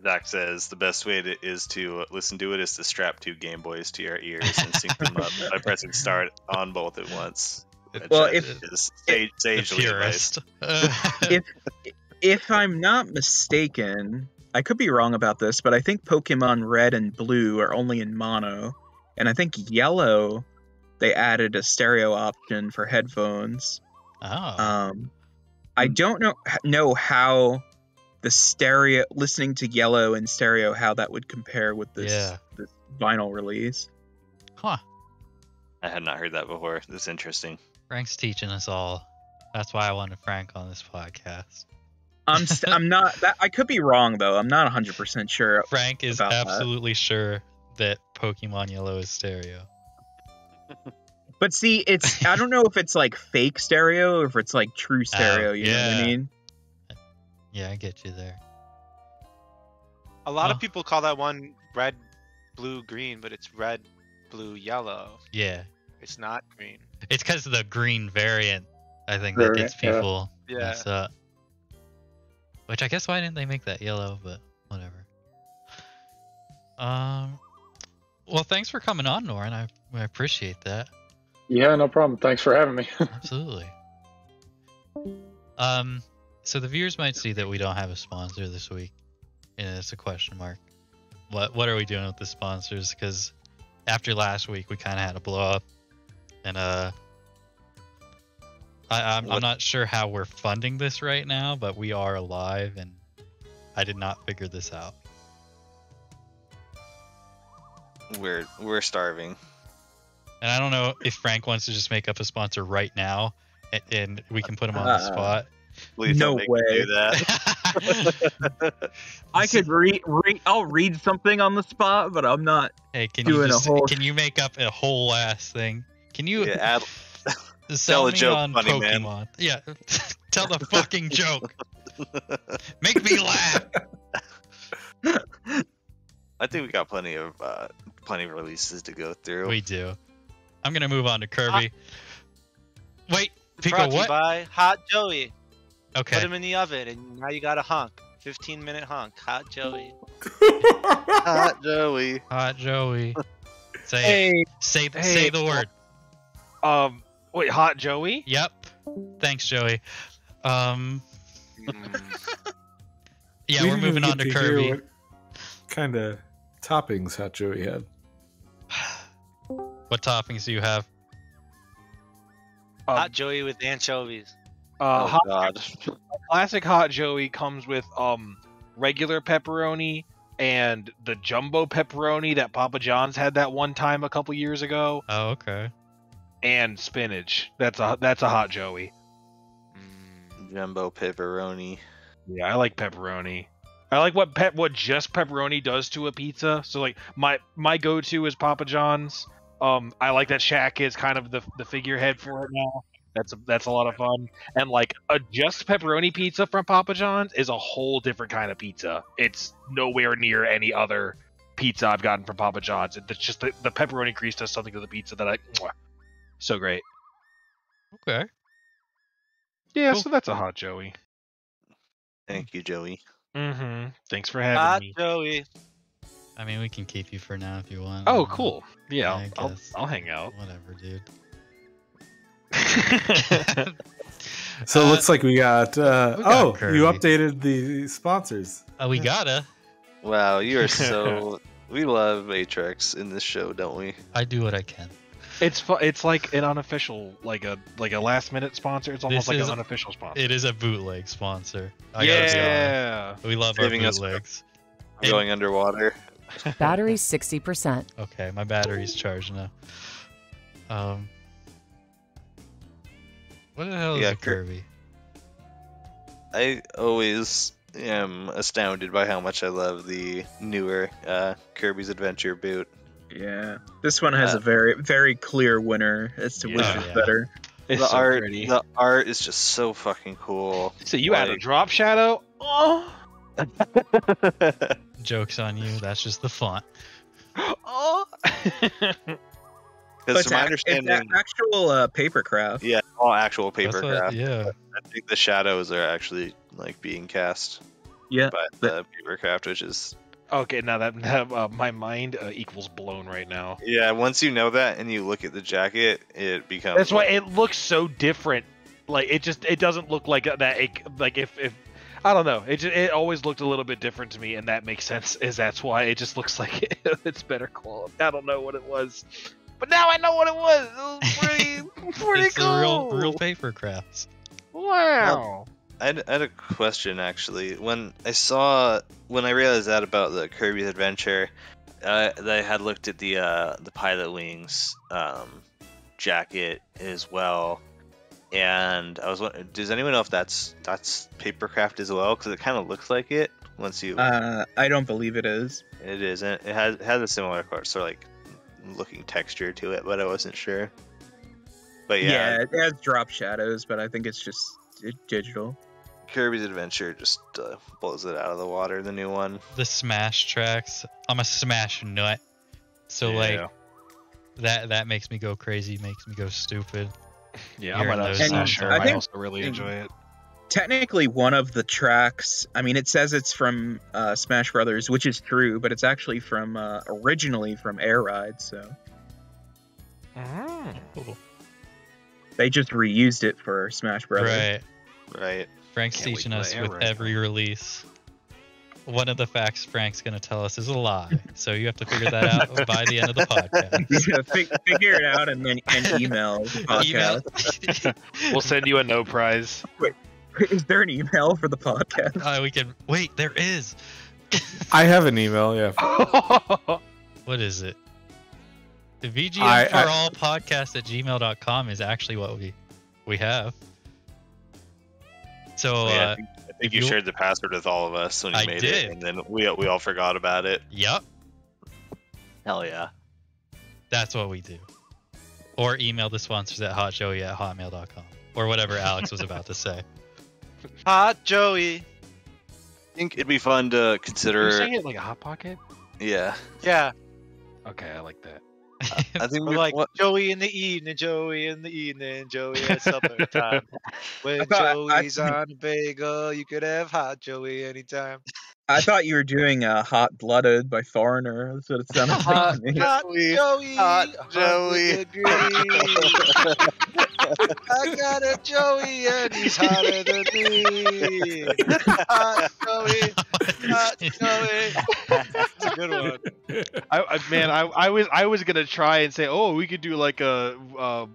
Zach says the best way to, is to uh, listen to it is to strap two Game Boys to your ears and sync them up by [laughs] pressing start on both at once. Which, Well, if- is sage, The sagely [laughs] [laughs] if if I'm not mistaken, I could be wrong about this, but I think Pokemon Red and Blue are only in mono, and I think Yellow they added a stereo option for headphones. oh, Um, I don't know know how the stereo, listening to Yellow in stereo, how that would compare with this, Yeah. this vinyl release. Huh. I had not heard that before. That's interesting. Frank's teaching us all. That's why I wanted Frank on this podcast. I'm st- [laughs] I'm not that I could be wrong though. I'm not 100 percent sure. Frank is About that. absolutely sure that Pokemon Yellow is stereo. [laughs] But see, it's I don't know if it's like fake stereo or if it's like true [laughs] oh, stereo. you know what. I mean? Yeah, I get you there. A lot Huh. of people call that one red, blue, green, but it's red, blue, yellow. Yeah. It's not green. It's because of the green variant, I think, that gets people Yeah. messed up. Which I guess why didn't they make that yellow, but whatever. Um, well, thanks for coming on, Norin. I, I appreciate that. Yeah, no problem. Thanks for having me. [laughs] Absolutely. Um, so the viewers might see that we don't have a sponsor this week, and it's a question mark. What what are we doing with the sponsors? Because after last week, we kind of had a blow up, and uh, I I'm, I'm not sure how we're funding this right now, but we are alive, and I did not figure this out. We're we're starving. And I don't know if Frank wants to just make up a sponsor right now, and, and we can put him on the Uh, spot. Please No don't make me way. do that. [laughs] I could read. Re- I'll read something on the spot, but I'm not. Hey, can you doing a just whole- can you make up a whole ass thing? Can you yeah, add, sell tell a me joke, on funny man. Yeah, [laughs] tell the fucking [laughs] joke. Make me laugh. I think we got plenty of uh, plenty of releases to go through. We do. I'm gonna move on to Kirby. Wait, Pico, Brought to you what? by Hot Joey. Okay. Put him in the oven, and now you got a hunk. 15 minute hunk. Hot Joey. [laughs] Hot Joey. hot Joey. Say it. Hey, say hey, say the word. um, wait, Hot Joey? Yep. Thanks, Joey. Um, Mm. yeah, We we're moving on to get hear Kirby. what kind of toppings Hot Joey had. What toppings do you have? Um, Hot Joey with anchovies. uh, oh hot, God. classic Hot Joey comes with um regular pepperoni and the jumbo pepperoni that Papa John's had that one time a couple years ago, Oh, okay. And spinach. That's a that's a Hot Joey. Mm. Jumbo pepperoni. Yeah, I like pepperoni. I like what pep what just pepperoni does to a pizza. So like my my go to is Papa John's. Um, I like that Shaq is kind of the the figurehead for it now. That's a, that's a lot of fun. And like a just pepperoni pizza from Papa John's is a whole different kind of pizza. It's nowhere near any other pizza I've gotten from Papa John's. It's just the, the pepperoni grease does something to the pizza that I mwah. So great. Okay. Yeah, Cool. so that's a hot Joey. Thank you, Joey. Mm-hmm. Thanks for having Hot me. Joey. I mean, we can keep you for now if you want. Oh, Uh, cool. Yeah, I I'll, guess. I'll hang out. Whatever, dude. [laughs] So it Uh, looks like we got. Uh, we got oh, Kirby. you updated the sponsors. Uh, we gotta. Wow, you are so. [laughs] we love Matrix in this show, don't we? I do what I can. It's fu- it's like an unofficial, like a like a last minute sponsor. It's almost This like is- an unofficial sponsor. It is a bootleg sponsor. I gotta be honest. yeah. We love Saving our us bootlegs. I'm going underwater. [laughs] Battery 60%. Okay, my battery's charged now. Um, what the hell is Yeah, a Kir- Kirby? I always am astounded by how much I love the newer uh, Kirby's Adventure boot. Yeah, this one has Uh, a very very clear winner as to which Yeah. is Yeah. better. It's the so art, pretty. the art is just so fucking cool. so you add a drop shadow. Oh, [laughs] Joke's on you. That's just the font. oh. Because it's, from my ac- it's understanding, actual uh, paper craft. yeah, all actual That's paper what- craft. yeah. I think the shadows are actually like being cast Yeah, by the paper craft, which is okay, now that, [laughs] that uh, my mind uh, equals blown right now. yeah. Once you know that and you look at the jacket, it becomes. That's why it looks so different. Like it just it doesn't look like that. It, like if if I don't know, it just, it always looked a little bit different to me, and that makes sense. Is that's why it just looks [laughs] like it's better quality. I don't know what it was, but now I know what it was. It was pretty [laughs] pretty it's cool. real real paper crafts. Wow. I had, I had a question actually. When I saw, when I realized that about the Kirby's Adventure, uh, I had looked at the uh, the Pilotwings um, jacket as well, and I was wondering, does anyone know if that's that's papercraft as well? Because it kind of looks like it once you. Uh, I don't believe it is. it isn't. It has it has a similar sort of like looking texture to it, but I wasn't sure. But yeah, yeah, it has drop shadows, but I think it's just digital. Kirby's Adventure just uh, blows it out of the water. The new one. The Smash tracks. I'm a Smash nut. So Yeah. like that that makes me go crazy, makes me go stupid. [laughs] Yeah, I'm Hearing a those Smash. songs. I, I also really enjoy it. Technically, one of the tracks. I mean, it says it's from uh, Smash Brothers, which is true, but it's actually from uh, originally from Air Ride. So Cool. they just reused it for Smash Brothers. Right. Right. Frank's Can't teaching us with air ride. every release. One of the facts Frank's going to tell us is a lie. So you have to figure that out [laughs] by the end of the podcast. [laughs] Yeah, fig- figure it out and then and email the [laughs] podcast. Email. We'll send you a no prize. Wait, Is there an email for the podcast? Uh, we can wait. There is. I have an email. Yeah. What is it? The VGM I- for I- all podcast at gmail.com is actually what we we have. So Yeah, uh, I think if you you- shared the password with all of us when you I made did. it, and then we we all forgot about it. yep, Hell yeah. that's what we do. Or email the sponsors at hotjoey at hotmail.com or whatever Alex was about to say. [laughs] Hot Joey. I think it'd be fun to Are you consider. saying it like a hot pocket? Yeah. Yeah, Okay, I like that. [laughs] I think we're like what, Joey in the evening, Joey in the evening, Joey at [laughs] supper time. When I thought- I- Joey's [laughs] on a bagel, you could have hot Joey anytime. I thought you were doing uh, "Hot Blooded" by Foreigner. That's what it sounded like to me. Hot Joey, Joey, hot Joey. [laughs] I got a Joey and he's hotter than me. Hot Joey, hot Joey. That's a good one. I, I man, I, I was I was gonna try and say, oh, we could do like a uh,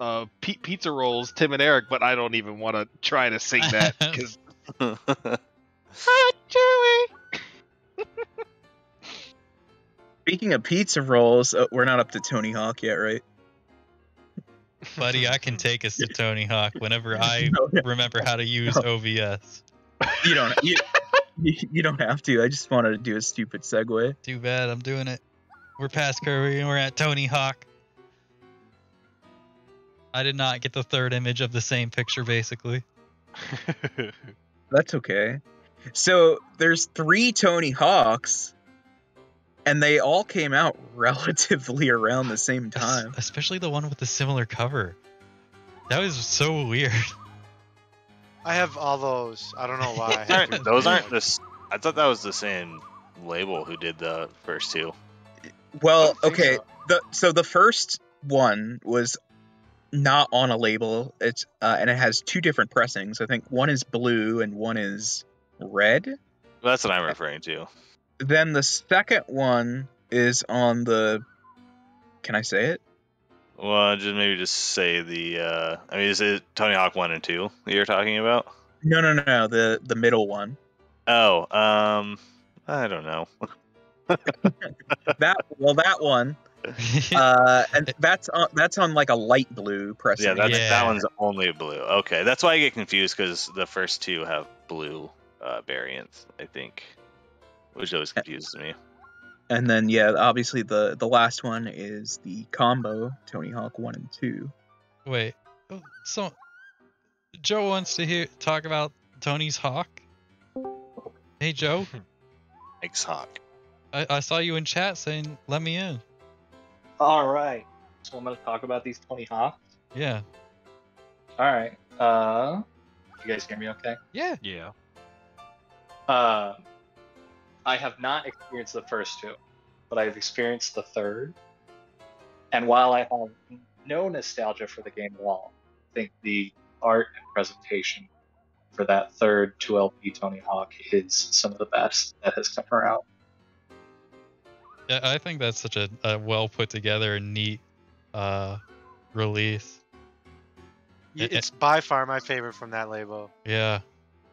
uh, pi- pizza rolls, Tim and Eric, but I don't even want to try to sing that [laughs] because [laughs] hot Joey. [laughs] Speaking of pizza rolls, uh, we're not up to Tony Hawk yet, right? Buddy, I can take us to Tony Hawk whenever I [laughs] remember how to use OBS. you don't. You, you, you don't have to. I just wanted to do a stupid segue. Too bad I'm doing it. We're past Kirby and we're at Tony Hawk. I did not get the third image of the same picture, basically. [laughs] That's okay. So there's three Tony Hawks, and they all came out [laughs] relatively around the same time. Especially the one with the similar cover. That was so weird. I have all those. I don't know why. Those [laughs] aren't- those aren't this. I thought that was the same label who did the first two. Well, okay. so. The so the first one was not on a label. It's uh, and it has two different pressings. I think one is blue and one is red. That's what I'm referring to. Then the second one is on the. Can I say it? Well, just maybe just say the. Uh, I mean, is it Tony Hawk one and two that you're talking about? No, no, no, no. The the middle one. Oh, um, I don't know. [laughs] That well, that one. [laughs] Uh, and that's on that's on like a light blue pressing. Yeah, that's, Yeah. that one's only blue. Okay, that's why I get confused because the first two have blue uh, variants. I think, which always confuses me. And then yeah, obviously the the last one is the combo Tony Hawk one and two. Wait. oh, So, Joe wants to hear talk about Tony's Hawk. Hey, Joe. [laughs] Thanks, Hawk. I, I saw you in chat saying, let me in. All right. So I'm going to talk about these Tony Hawks. Yeah. All right. Uh, you guys hear me okay? Yeah. Yeah. Uh, I have not experienced the first two, but I've experienced the third. And while I have no nostalgia for the game at all, I think the art and presentation for that third 2LP Tony Hawk is some of the best that has come around. Yeah, I think that's such a, a well put together and neat uh, release. Y- It's by far my favorite from that label. Yeah.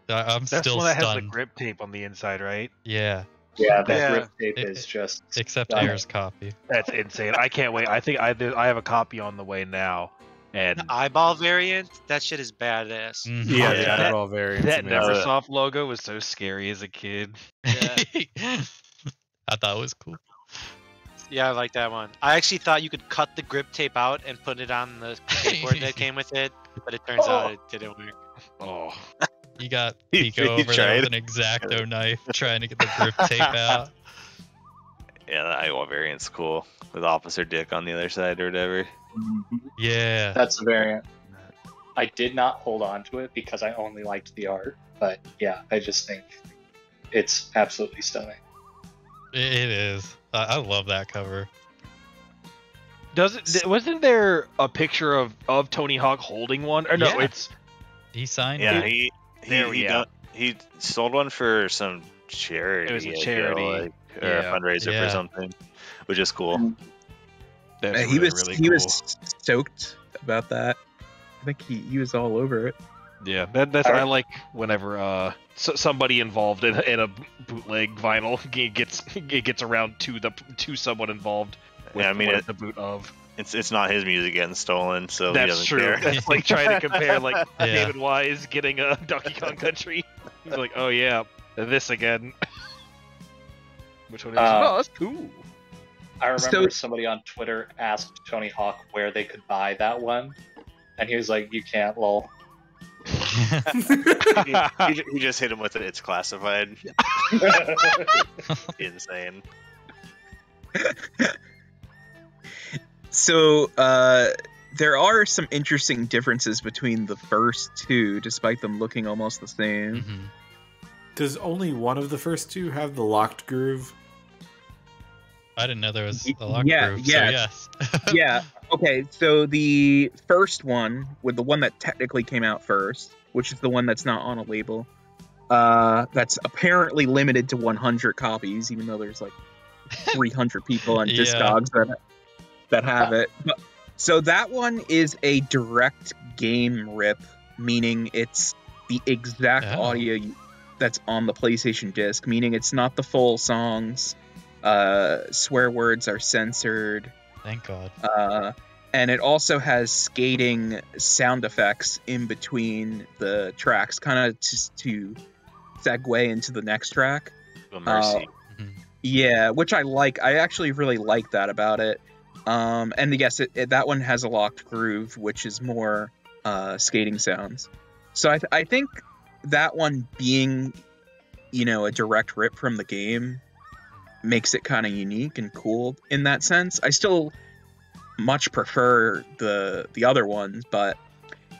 I, I'm That's still one that has the grip tape on the inside, right? Yeah, Yeah, that Yeah. grip tape It- is just except stunning. Air's copy. That's insane. I can't wait. I think I I have a copy on the way now, and The eyeball variant, that shit is badass. Mhm. Yeah, Oh, the eyeball variant. that amazing. Neversoft logo was so scary as a kid. Yeah. [laughs] I thought it was cool. Yeah, I like that one. I actually thought you could cut the grip tape out and put it on the [laughs] skateboard that came with it, but it turns out it didn't work. Oh, [laughs] You got You- Pico over there with an exacto knife trying to get the grip [laughs] tape out. Yeah, the eyeball variant's cool with Officer Dick on the other side or whatever. Mm-hmm. Yeah. That's a variant. I did not hold on to it because I only liked the art, but yeah, I just think it's absolutely stunning. It it is. I, I love that cover. does it? Wasn't there a picture of of Tony Hawk holding one? Or no, Yeah. it's He signed Yeah, it. he he we he, go. done- he sold one for some charity. It was a I feel charity. like, or Yeah. a fundraiser Yeah. for something, which is cool. that's Uh, he really, was really he cool. was stoked about that. I think he, he was all over it. Yeah, that, that's Alright. I like whenever uh s- somebody involved in, in a bootleg vinyl [laughs] gets it gets around to the to someone involved. With Yeah, I mean, it- the boot of. It's it's not his music getting stolen, so he That's doesn't true. care. That's like trying to compare like [laughs] Yeah. David Wise getting a Donkey Kong Country. He's like, oh yeah, this again. [laughs] Which one is? Uh, oh, that's cool. I remember So- somebody on Twitter asked Tony Hawk where they could buy that one, and he was like, "You can't, lol." [laughs] he, he, he just hit him with it. It's classified. Insane. So uh, there are some interesting differences between the first two, despite them looking almost the same. Mhm. Does only one of the first two have the locked groove? I didn't know there was Y- a lock yeah, groove. yeah. So yes. [laughs] yeah. Okay. So the first one, with the one that technically came out first, which is the one that's not on a label, uh, that's apparently limited to 100 copies, even though there's like 300 people on [laughs] Yeah. Discogs that that have it. But, so that one is a direct game rip, meaning it's the exact Oh. audio that's on the PlayStation disc, meaning it's not the full songs. Uh, swear words are censored. Thank God. Uh, and it also has skating sound effects in between the tracks, kind of just to segue into the next track. A mercy. Mhm. Yeah, which I like. I actually really like that about it. Um, and yes, it, it, that one has a locked groove, which is more uh, skating sounds. So I, th- I think that one being, you know, a direct rip from the game makes it kind of unique and cool in that sense. I still much prefer the the other ones, but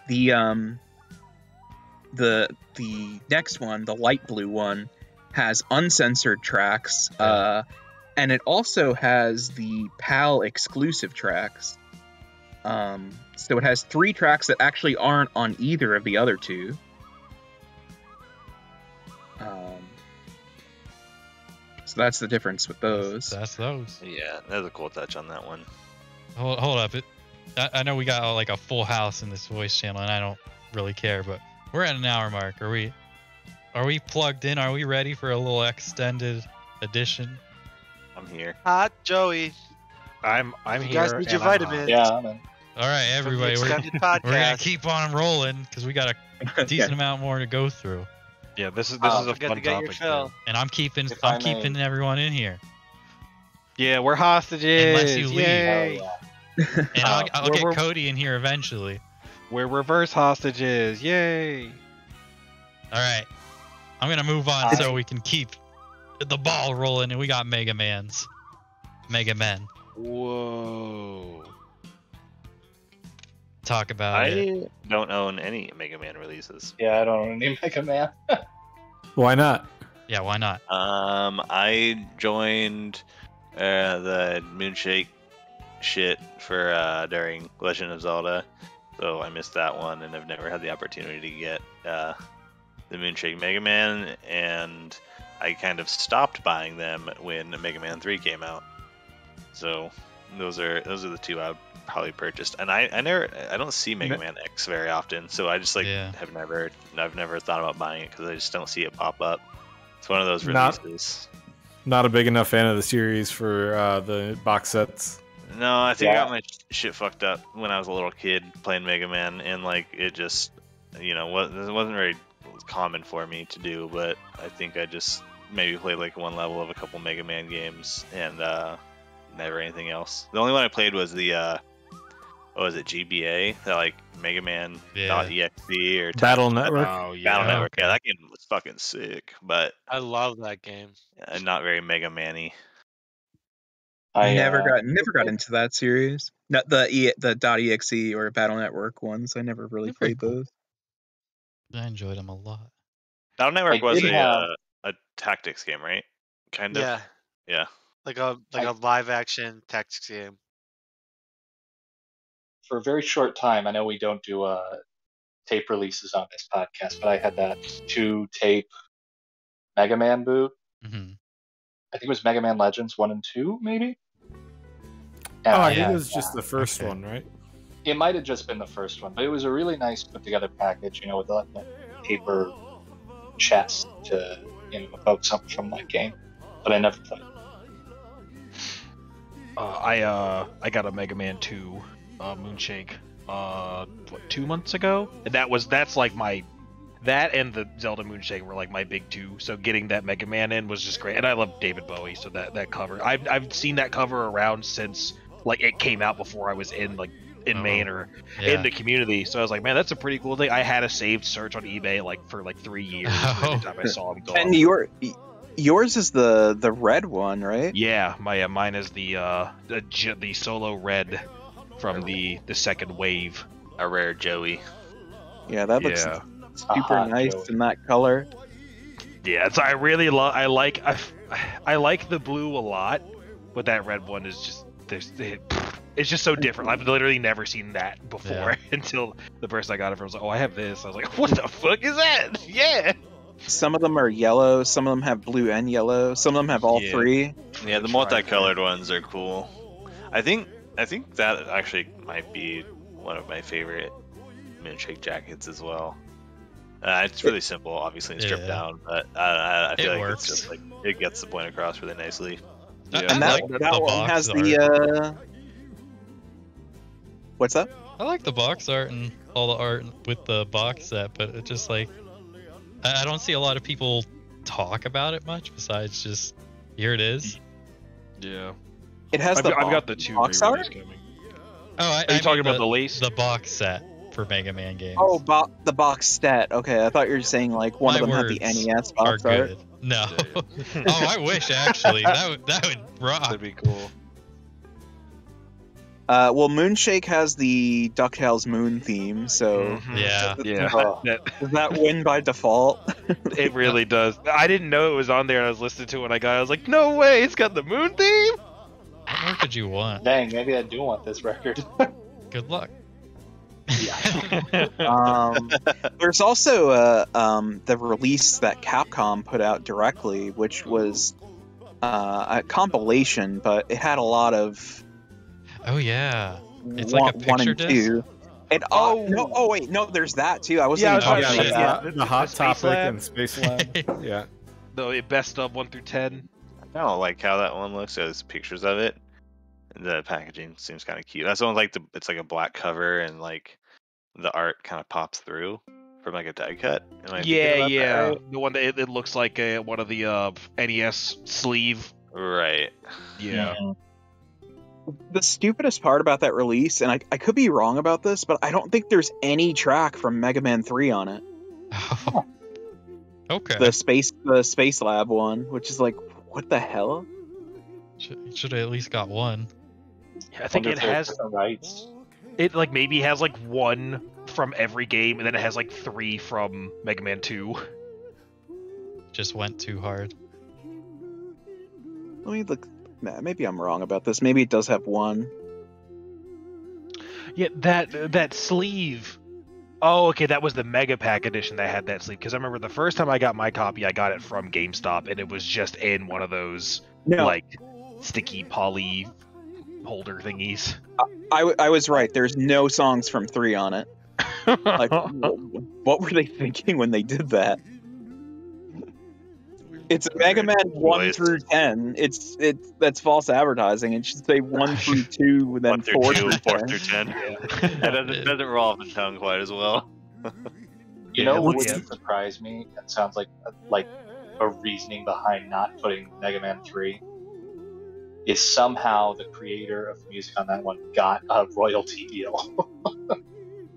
the um the the next one, the light blue one, has uncensored tracks, uh, and it also has the PAL exclusive tracks. Um, so it has three tracks that actually aren't on either of the other two. Um, so that's the difference with those. That's those. Yeah, that's a cool touch on that one. Hold, hold up. It. I, I know we got like a full house in this voice channel, and I don't really care, but we're at an hour mark. Are we? Are we plugged in? Are we ready for a little extended edition? I'm here. Hot Joey. I'm I'm You here. guys need your and I'm vitamins. hot. Yeah, man. All right, from the everybody, we're, [laughs] we're gonna keep on rolling because we got a [laughs] decent amount more to go through, Yeah, this is this Uh, is a fun to get topic. fill. too. and I'm keeping If I I'm keeping everyone in here. Yeah, we're hostages. Unless you leave. Yay. Oh, yeah. And I'll, Uh, I'll we're- get we're- Cody in here eventually. We're reverse hostages. Yay. All right, I'm gonna move on I- so we can keep the ball rolling, and we got Mega Man's, Mega Men. Whoa. Talk about it. I don't own any Mega Man releases. Yeah, I don't own any Mega Man. [laughs] Why not? Yeah, why not? Um, I joined uh, the Moonshake shit for uh, during Legend of Zelda, so I missed that one, and I've never had the opportunity to get uh, the Moonshake Mega Man, and I kind of stopped buying them when Mega Man 3 came out. So those are those are the two I would probably purchased. And I, I never I don't see Mega Man X very often, so I just like Yeah. have never I've never thought about buying it because I just don't see it pop up. It's one of those releases. Not a big enough fan of the series for uh, the box sets. No, I think I got my sh- shit fucked up when I was a little kid playing Mega Man, and like it just, you know, was, it wasn't very common for me to do. But I think I just maybe played like one level of a couple Mega Man games, and uh, never anything else. The only one I played was the, uh, what was it, GBA? That like Mega Man Yeah. .exe or Battle Network. Oh yeah. Battle Network. okay. Yeah, that game was fucking sick, but I love that game. uh, not very Mega Man-y. I never uh, got never got into that series. Not the e, the .exe or Battle Network ones. I never really played cool. those. I enjoyed them a lot. Battle Network I was did a have- uh, a tactics game, right? Kind of. Yeah, Yeah. like a like I- a live action tactics game. for a very short time, I know we don't do uh, tape releases on this podcast, but I had that two tape Mega Man boot. hmm I think it was Mega Man Legends 1 and 2, maybe? Oh, And I I think it was just the first Okay. one, right? It might have just been the first one, but it was a really nice put together package, you know, with the, the paper chest to, evoke something from that game. But I never played. Uh, I uh I got a Mega Man 2 uh, Moonshake uh what two months ago, and that was that's like my that and the Zelda Moonshake were like my big two. So getting that Mega Man in was just great, and I love David Bowie, so that that cover I've I've seen that cover around since like it came out before I was in like in Oh, Maine or Yeah. in the community. So I was like, man, that's a pretty cool thing. I had a saved search on eBay like for like three years. Every time I saw him go. And up. your yours is the the red one, right? Yeah, my uh, mine is the uh the, the solo red from the the second wave. A rare Joey. Yeah, that looks Yeah. super Aha, nice Joey. in that color. Yeah, it's I really love I like I, I like the blue a lot, but that red one is just there's it, it's just so different. I've literally never seen that before Yeah. [laughs] until the person I got it from was like, "Oh, I have this." I was like, [laughs] "What the fuck is that?" [laughs] Yeah. Some of them are yellow, some of them have blue and yellow, some of them have all Yeah. three. Yeah, the multicolored ones are cool. I think I think that actually might be one of my favorite Moonshake jackets as well. Uh, it's really simple, obviously, and stripped Yeah. down, but I, I, I feel It like works. it's just like it gets the point across really nicely. I- Yeah. And that, like that the one has art. the uh What's that? I like the box art and all the art with the box set, but it just like I I don't see a lot of people talk about it much besides just here it is. Yeah. It has I've, the I've bo- got the two box art? coming. Oh, I, Are you I talking about the lace? the box set for Mega Man games? Oh, bo- the box stat. Okay, I thought you were saying like one My of them had the words NES are box art. No. [laughs] oh, I wish actually that would that would rock. That'd be cool. Uh, well, Moonshake has the Ducktales Moon theme, so Mhm. Yeah. Yeah. Oh. That, does that win by default? [laughs] it really [laughs] does. I didn't know it was on there. and I was listening to it when I got. it. I was like, "No way! It's got the moon theme." What more could you want? Dang, maybe I do want this record. [laughs] Good luck. um, there's also uh, um, the release that Capcom put out directly, which was uh, a compilation, but it had a lot of oh yeah. It's one, like a one picture and disc? two. And oh no! Oh wait, no. There's that too. I wasn't Yeah, I even talking about yeah, to about say, that. the, the- the hot Space topic Lab? and Space Lab. [laughs] yeah. the best of one through ten. I don't like how that one looks. There's pictures of it. The packaging seems kind of cute. That's one like the it's like a black cover and like the art kind of pops through from like a die cut. Am I thinking Yeah, that yeah. The one that it, it looks like a, one of the uh, NES sleeve. Right. Yeah. The stupidest part about that release, and I, I could be wrong about this, but I don't think there's any track from Mega Man 3 on it. Oh. [laughs] okay. The space the Space Lab one, which is like, what the hell? Should, should have at least got one. I think Wonder it has different rights. it like maybe has like one from every game, and then it has like three from Mega Man Two. Just went too hard. Let me look. Maybe I'm wrong about this. Maybe it does have one. Yeah, that that sleeve. Oh, okay, that was the Mega Pack edition that had that sleeve. Because I remember the first time I got my copy, I got it from GameStop, and it was just in one of those No, like sticky poly holder thingies. I I was right. There's no songs from three on it. Like, [laughs] what were they thinking when they did that? It's Mega Man one Voice. through ten. It's it's that's false advertising. It should say one [laughs] through two, then One through four two, through four 10. through ten. [laughs] That doesn't, doesn't roll off the tongue quite as well. You know what what's would surprise me? It sounds like like a reasoning behind not putting Mega Man Three is somehow the creator of the music on that one got a royalty deal, [laughs]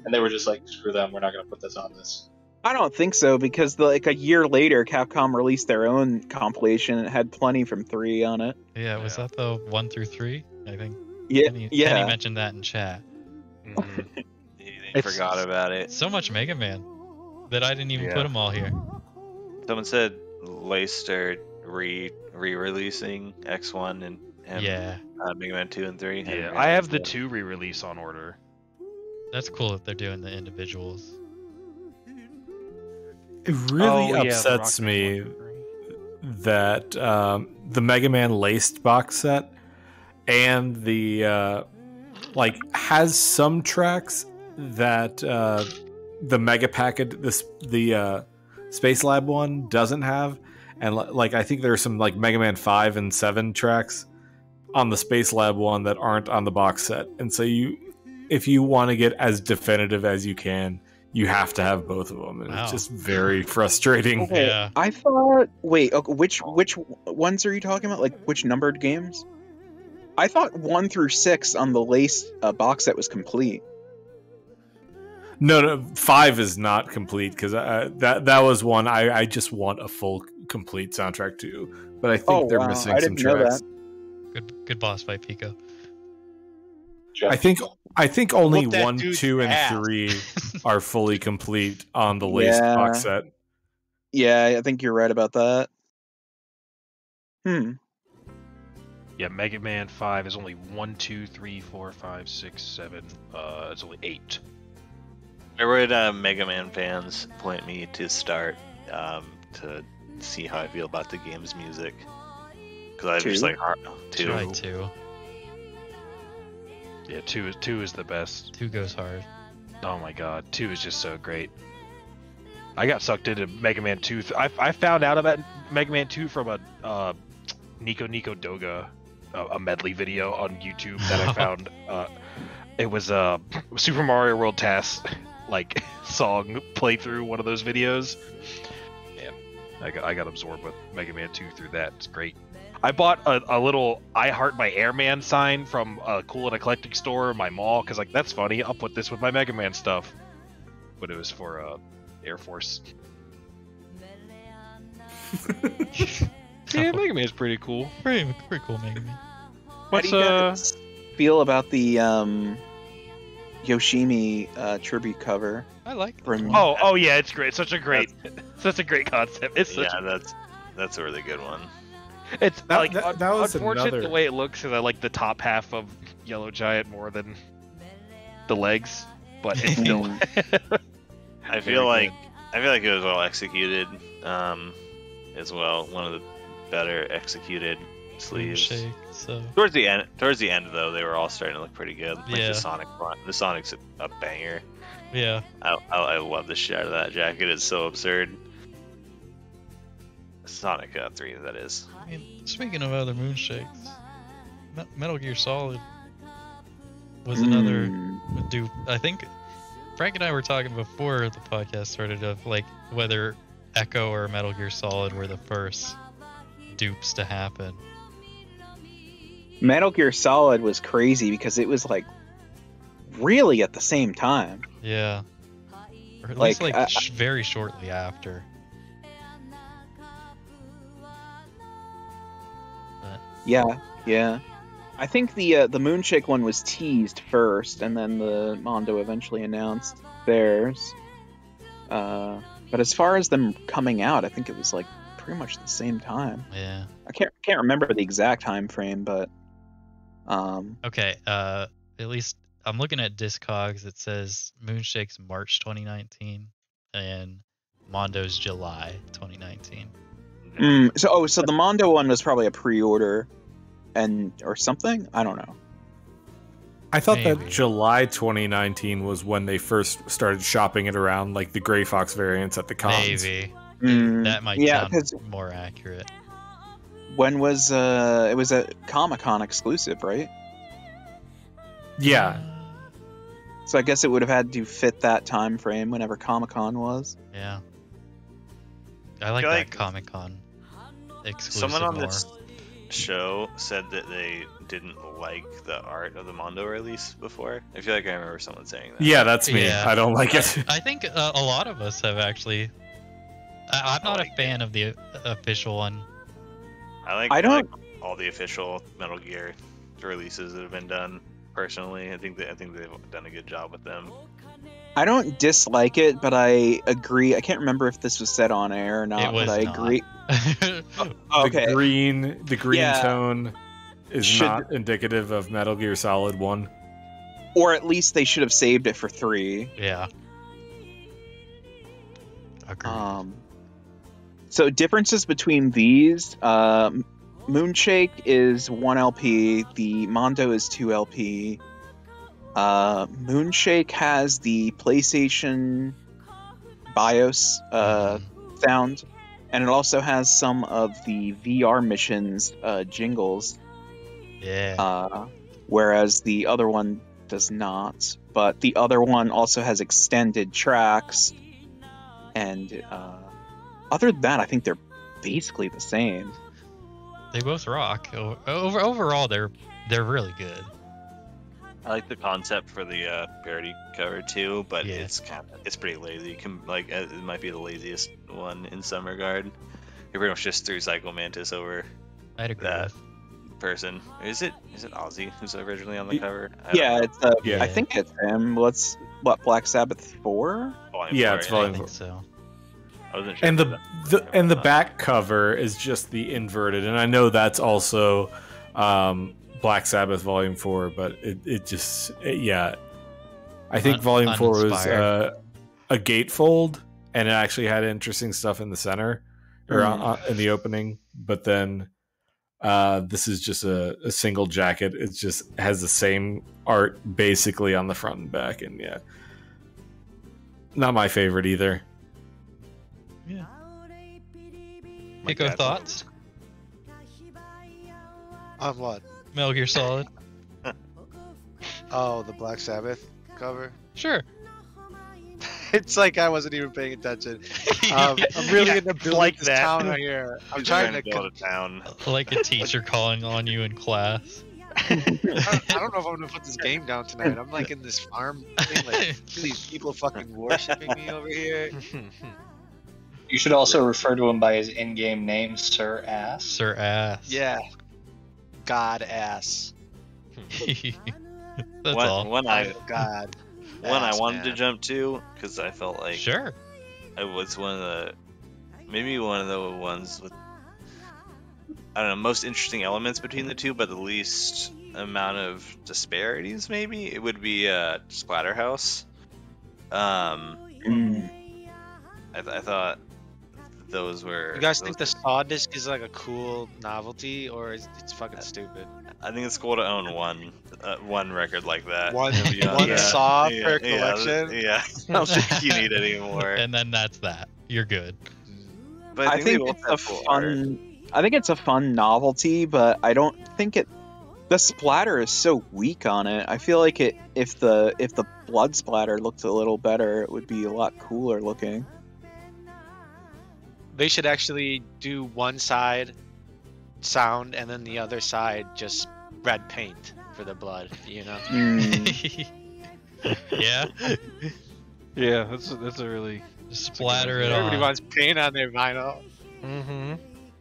and they were just like, "Screw them, we're not going to put this on this." I don't think so because the, like a year later, Capcom released their own compilation. and It had plenty from three on it. Yeah, was that the one through three? I think. Yeah, Kenny, yeah. Kenny mentioned that in chat. [laughs] Mhm. They It's- forgot about it. So much Mega Man that I didn't even Yeah. put them all here. Someone said Leicester re re-releasing X1 and, and Yeah, uh, Mega Man 2 and 3. Yeah, I have the two re-release on order. that's cool that they're doing the individuals. It really Oh, upsets Rocket me that um, the Mega Man laced box set and the uh, like has some tracks that uh, the Mega Packet this the uh, Space Lab one doesn't have, and like I think there's some like Mega Man five and seven tracks on the Space Lab one that aren't on the box set, and so you if you want to get as definitive as you can. You have to have both of them, and Wow. it's just very frustrating. Okay, Yeah. I thought. Wait, okay, which which ones are you talking about? Like which numbered games? I thought one through six on the lace uh, box set was complete. No, no, five is not complete because that that was one I, I just want a full complete soundtrack to, but I think Oh, they're wow, missing I some didn't know tracks. Good, good boss fight, Pico. Jeff, I think I think only one, dude's two, and ass. three [laughs] are fully complete on the laced Yeah. box set. Yeah, I think you're right about that. Hmm. Yeah, Mega Man 5 is only one, two, three, four, five, six, seven. Uh, it's only 8. Where would uh, Mega Man fans point me to start um, to see how I feel about the game's music? Because I just like hard two. Try two. Yeah, 2 is 2 is the best. Two goes hard. Oh my god, 2 is just so great. I got sucked into Mega Man 2. Th- I, I found out about Mega Man 2 from a uh, Nico Nico Douga, a, a medley video on YouTube that I [laughs] found. uh, it was a Super Mario World TAS like [laughs] song playthrough, one of those videos. Man, I got, I got absorbed with Mega Man 2 through that. It's great. I bought a, a little I Heart My Airman sign from a cool and eclectic store in my mall because like that's funny. I'll put this with my Mega Man stuff. But it was for uh, Air Force. [laughs] Yeah, Mega Man's pretty cool. Pretty, pretty cool Mega Man. What's How do you uh? guys feel about the um, Yoshimi uh, tribute cover I like. from? Oh, oh yeah, it's great. Such a great, [laughs] such a great concept. It's such Yeah, that's that's a really good one. It's That- like that- un- that was unfortunate another- the way it looks because I like the top half of Yellow Giant more than the legs, but it's still. [laughs] [laughs] I Very feel like good. I feel like it was well executed, um, as well. One of the better executed sleeves. Shake, so Towards the end, towards the end though, they were all starting to look pretty good. Like Yeah. the Sonic one, the Sonic's a, a banger. yeah. I, I I love the shit out of that jacket. It's so absurd. Sonic uh, three, that is. I mean, speaking of other moonshakes, Metal Gear Solid was another Mm. dupe. I think Frank and I were talking before the podcast started of like whether Echo or Metal Gear Solid were the first dupes to happen. Metal Gear Solid was crazy because it was like really at the same time. Yeah. Or at Like, least like I- sh- very shortly after. Yeah, yeah. I think the uh, the Moonshake one was teased first, and then the Mondo eventually announced theirs. Uh, but as far as them coming out, I think it was like pretty much the same time. Yeah. I can't can't remember the exact time frame, but um, Okay. Uh, at least I'm looking at Discogs. It says Moonshake's March 2019 and Mondo's July 2019. Mm, so oh, so the Mondo one was probably a pre-order, and or something. I don't know. I thought Maybe. that July 2019 was when they first started shopping it around, like the Gray Fox variants at the cons. Maybe Mm, that might yeah, sound 'cause more accurate. when was uh it was a Comic Con exclusive, right? Yeah, So I guess it would have had to fit that time frame whenever Comic Con was. Yeah. I like feel that Comic Con exclusive Someone on more. this show said that they didn't like the art of the Mondo release before. I feel like I remember someone saying that. yeah, that's me. Yeah. I don't like it. [laughs] I think uh, a lot of us have actually. I, I'm not like a fan of the official one. I like I I don't- like all the official Metal Gear releases that have been done. Personally, I think that I think they've done a good job with them. I don't dislike it, but I agree. I can't remember if this was said on air or not, It was but I not. agree. [laughs] The Okay. green, the green Yeah. tone is Should- not indicative of Metal Gear Solid One. Or at least they should have saved it for three. yeah. Agreed. Um, so differences between these: um, Moonshake is one LP. The Mondo is two LP. Uh, Moonshake has the PlayStation BIOS uh, sound, and it also has some of the VR missions uh, jingles. yeah. Uh, whereas the other one does not. But the other one also has extended tracks, and uh, other than that, I think they're basically the same. they both rock. Over overall, they're they're really good. I like the concept for the uh, parody cover too, but Yeah. it's kind of it's pretty lazy. Com- like uh, it might be the laziest one in some regard. He pretty much just threw Psycho Mantis over I'd agree. That- with. person. Is it is it Ozzy who's originally on the cover? I Yeah, it's uh, Yeah. I think it's him. What's what Black Sabbath four? Volume Yeah, four, it's I volume I think. think so. I wasn't sure And the, the and the back cover is just the inverted, and I know that's also um, Black Sabbath Volume Four, but it, it just it- yeah, I think Un- Volume Four was uh, a gatefold, and it actually had interesting stuff in the center or Mm. uh, in the opening, but then uh, this is just a, a single jacket. It just has the same art basically on the front and back, and yeah, not my favorite either. Like Pico that. thoughts? On what? Metal Gear Solid? [laughs] Oh, the Black Sabbath cover. Sure. [laughs] It's like I wasn't even paying attention. [laughs] Um, I'm really Yeah, into building like this that. town right here. I'm He's trying to. build a town. like a teacher calling on you in class. I don't, I don't know if I'm gonna put this game down tonight. I'm like in this farm thing, like these people fucking worshiping me over here. You should also refer to him by his in-game name, Sir Ass. Sir Ass. Yeah, God ass. [laughs] That's one, all. one I I God. one I ass, wanted to jump to because I felt like Sure. it was one of the maybe one of the ones with I don't know most interesting elements between the two, but the least amount of disparities. Maybe it would be uh, Splatterhouse. Um, Mm. I, th- I thought those were. You guys think the those Saw disc is like a cool novelty, or is it's fucking stupid? I think it's cool to own one uh, one record like that. One- [laughs] one that- Saw yeah, per yeah, collection? Yeah, [laughs] I don't think you need anymore. [laughs] And then that's that. You're good. But I they think it's a have cool art. fun. I think it's a fun novelty, but I don't think it. The splatter is so weak on it. I feel like it. If the if the blood splatter looked a little better, it would be a lot cooler looking. They should actually do one side sound and then the other side just red paint for the blood. You know. Mm. yeah. Yeah, that's a, that's a really. Splatter it Everybody on. wants paint on their vinyl. Mm-hmm.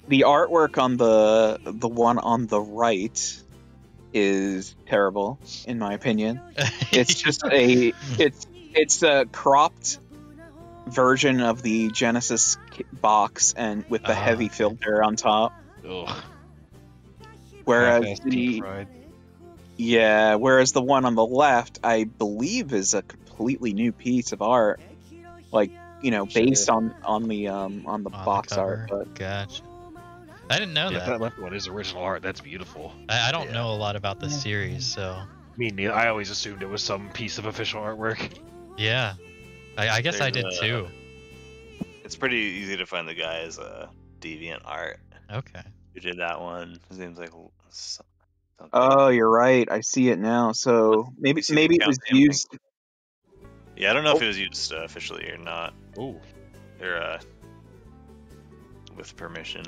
the artwork on the the one on the right is terrible, in my opinion. [laughs] It's just a it's it's a cropped version of the Genesis box and with the Ah, heavy filter on top. Ugh. Whereas the fried. yeah, whereas the one on the left, I believe, is a completely new piece of art, like you know, based on on the um on the on box cover. art. But Gotcha. I didn't know yeah, that. that left one is original art. That's beautiful. I, I don't Yeah. know a lot about the series, so Me neither. I always assumed it was some piece of official artwork. Yeah, I, I guess I did There's, uh, too. It's pretty easy to find the guy as a deviant art Okay. who did that one. His name's like s- something. Oh, you're right. I see it now. So maybe see the maybe it was name, I think. used. yeah, I don't know if oh. it was used uh, officially or not, Ooh. or uh, with permission.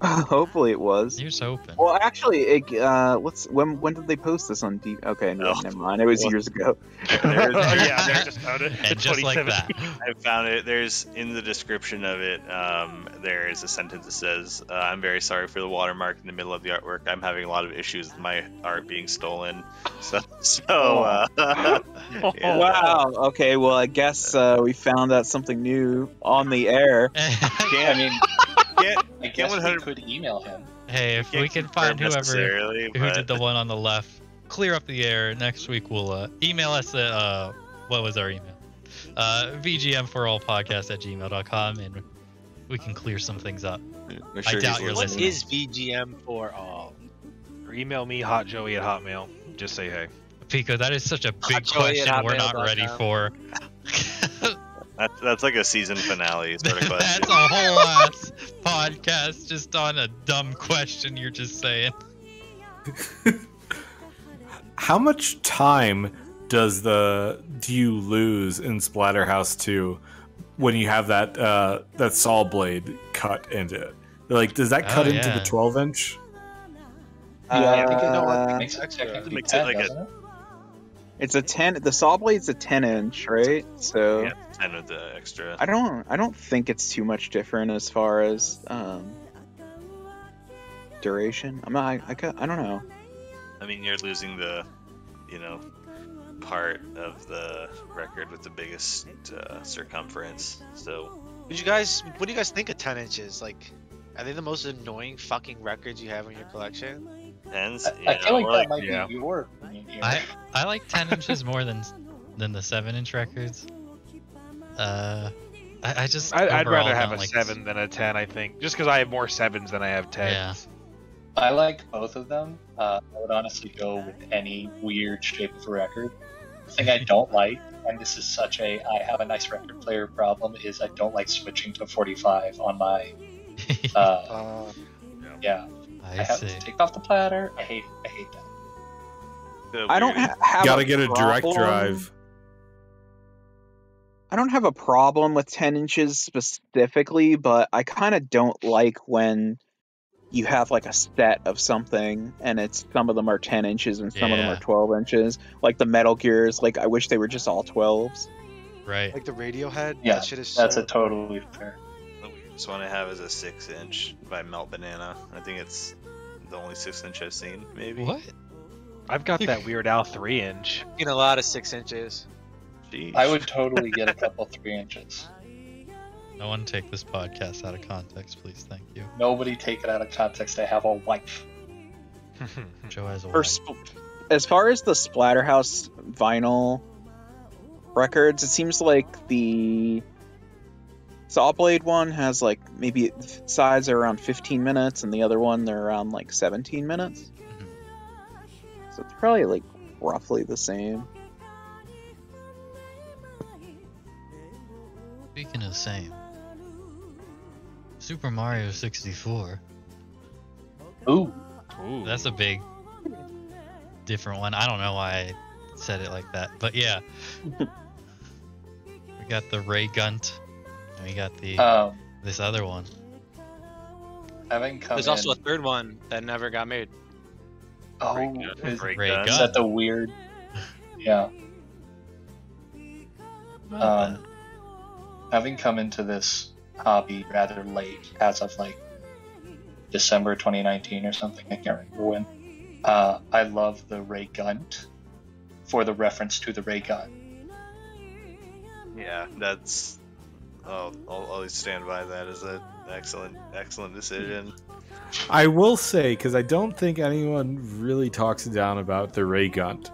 [laughs] Hopefully it was. Here's hoping. Well, actually, it, uh, let's. When when did they post this on D? Okay, no, Oh. never mind. It was Well, years ago. [laughs] There's- [laughs] yeah, they're just found it. and just like that. I found it. There's in the description of it. Um, there is a sentence that says, uh, "I'm very sorry for the watermark in the middle of the artwork. I'm having a lot of issues with my art being stolen." So, so uh, yeah. Wow. Okay. Well, I guess uh, we found out something new on the air. yeah. I mean, Can't, I guess we 100 could email him. hey, if we can find whoever necessarily, who but- did the one on the left, clear up the air. Next week we'll uh, email us at uh, what was our email? Uh, VGM for all podcast at gmail.com and we can clear some things up. Make I doubt he's you're listening. is VGM for all? Or email me hotjoey at hotmail. Just say hey. Pico, that is such a big Joey question we're not ready for. [laughs] That's, that's like a season finale sort of [laughs] question. That's a whole ass podcast just on a dumb question you're just saying. [laughs] How much time does the do you lose in Splatterhouse 2 when you have that uh, that saw blade cut into it? Like, does that cut Oh, into the 12 inch? Yeah, I think it Uh, makes it technically makes it 10, like a- doesn't it? It's a ten. The saw blade's a ten inch, right? So Yeah, ten with the extra. I don't. I don't think it's too much different as far as um, duration. I'm not. I, I, I don't know. I mean, you're losing the, you know, part of the record with the biggest uh, circumference. So Would you guys? What do you guys think of 10 inches? Like, are they the most annoying fucking records you have in your collection? tens. I, yeah, I feel like or that might yeah. be your. I I like 10 inches more than than the 7 inch records. Uh, I, I just I, I'd rather have a like seven than a ten. I think, just because I have more sevens than I have tens. I like both of them. Uh, I would honestly go with any weird shape of a record. The thing I don't like, and this is such a I have a nice record player problem, is I don't like switching to 45 on my. [laughs] Uh, Uh, yeah, I I have see. to take off the platter. I hate. I hate that. the I don't weird- ha- have. Gotta a get a direct drive. I don't have a problem with 10 inches specifically, but I kind of don't like when you have like a set of something and it's some of them are 10 inches and some of them are 12 inches. Like the Metal Gears, like I wish they were just all 12s. Right. like the Radiohead. Yeah, that shit is That's so... a totally fair. The weirdest one I have is a six inch by Melt Banana. I think it's the only six inch I've seen. Maybe. What? I've got that Weird Al three inch. in a lot of six inches. Jeez. I would totally get a couple [laughs] three inches. No one take this podcast out of context, please. Thank you. Nobody take it out of context. I have a wife. [laughs] Joe has a wife. sp- as far as the Splatterhouse vinyl records, it seems like the Sawblade one has like maybe sides are around 15 minutes, and the other one they're around like 17 minutes. Mm-hmm. So it's probably like roughly the same. Speaking of the same, Super Mario 64. Ooh, Ooh. That's a big, different one. I don't know why I said it like that, but yeah. [laughs] we got the Ray Gunt. And we got the um, this other one. come There's in, also a third one that never got made. oh, Ray is, Ray Ray gun. is that the weird? [laughs] Yeah. Not Um, bad. Having come into this hobby rather late, as of like December 2019 or something, I can't remember when. Uh, I love the Ray Gunt for the reference to the Ray Gun. Yeah, that's. Oh, I'll always stand by that as an excellent, excellent decision. I will say because I don't think anyone really talks down about the ray gun.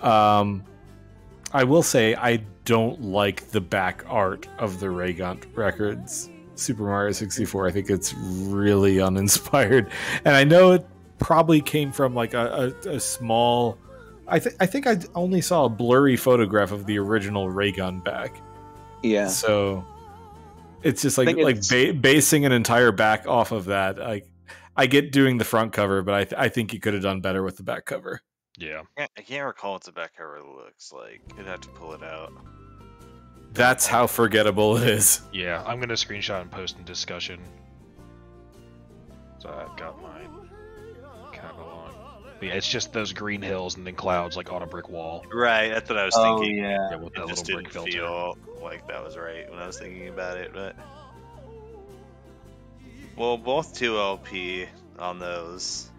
Um, I will say I don't like the back art of the ray gun records. Super Mario 64. I think it's really uninspired, [laughs] and I know it probably came from like a, a, a small I think I think I only saw a blurry photograph of the original Raygun back. Yeah. So it's just like like ba- basing an entire back off of that. Like I get doing the front cover, but I th- I think you could have done better with the back cover. Yeah. I can't- I can't recall what the back cover looks like. I'd have to pull it out. That's how forgettable it is. Yeah, I'm gonna screenshot and post in discussion. So I've got mine kind of along. But yeah, it's just those green hills and then clouds like on a brick wall. Right, that's what I was Oh thinking. yeah. Yeah, with that It just little didn't brick filter. feel like that was right when I was thinking about it, but well, both two LP on those.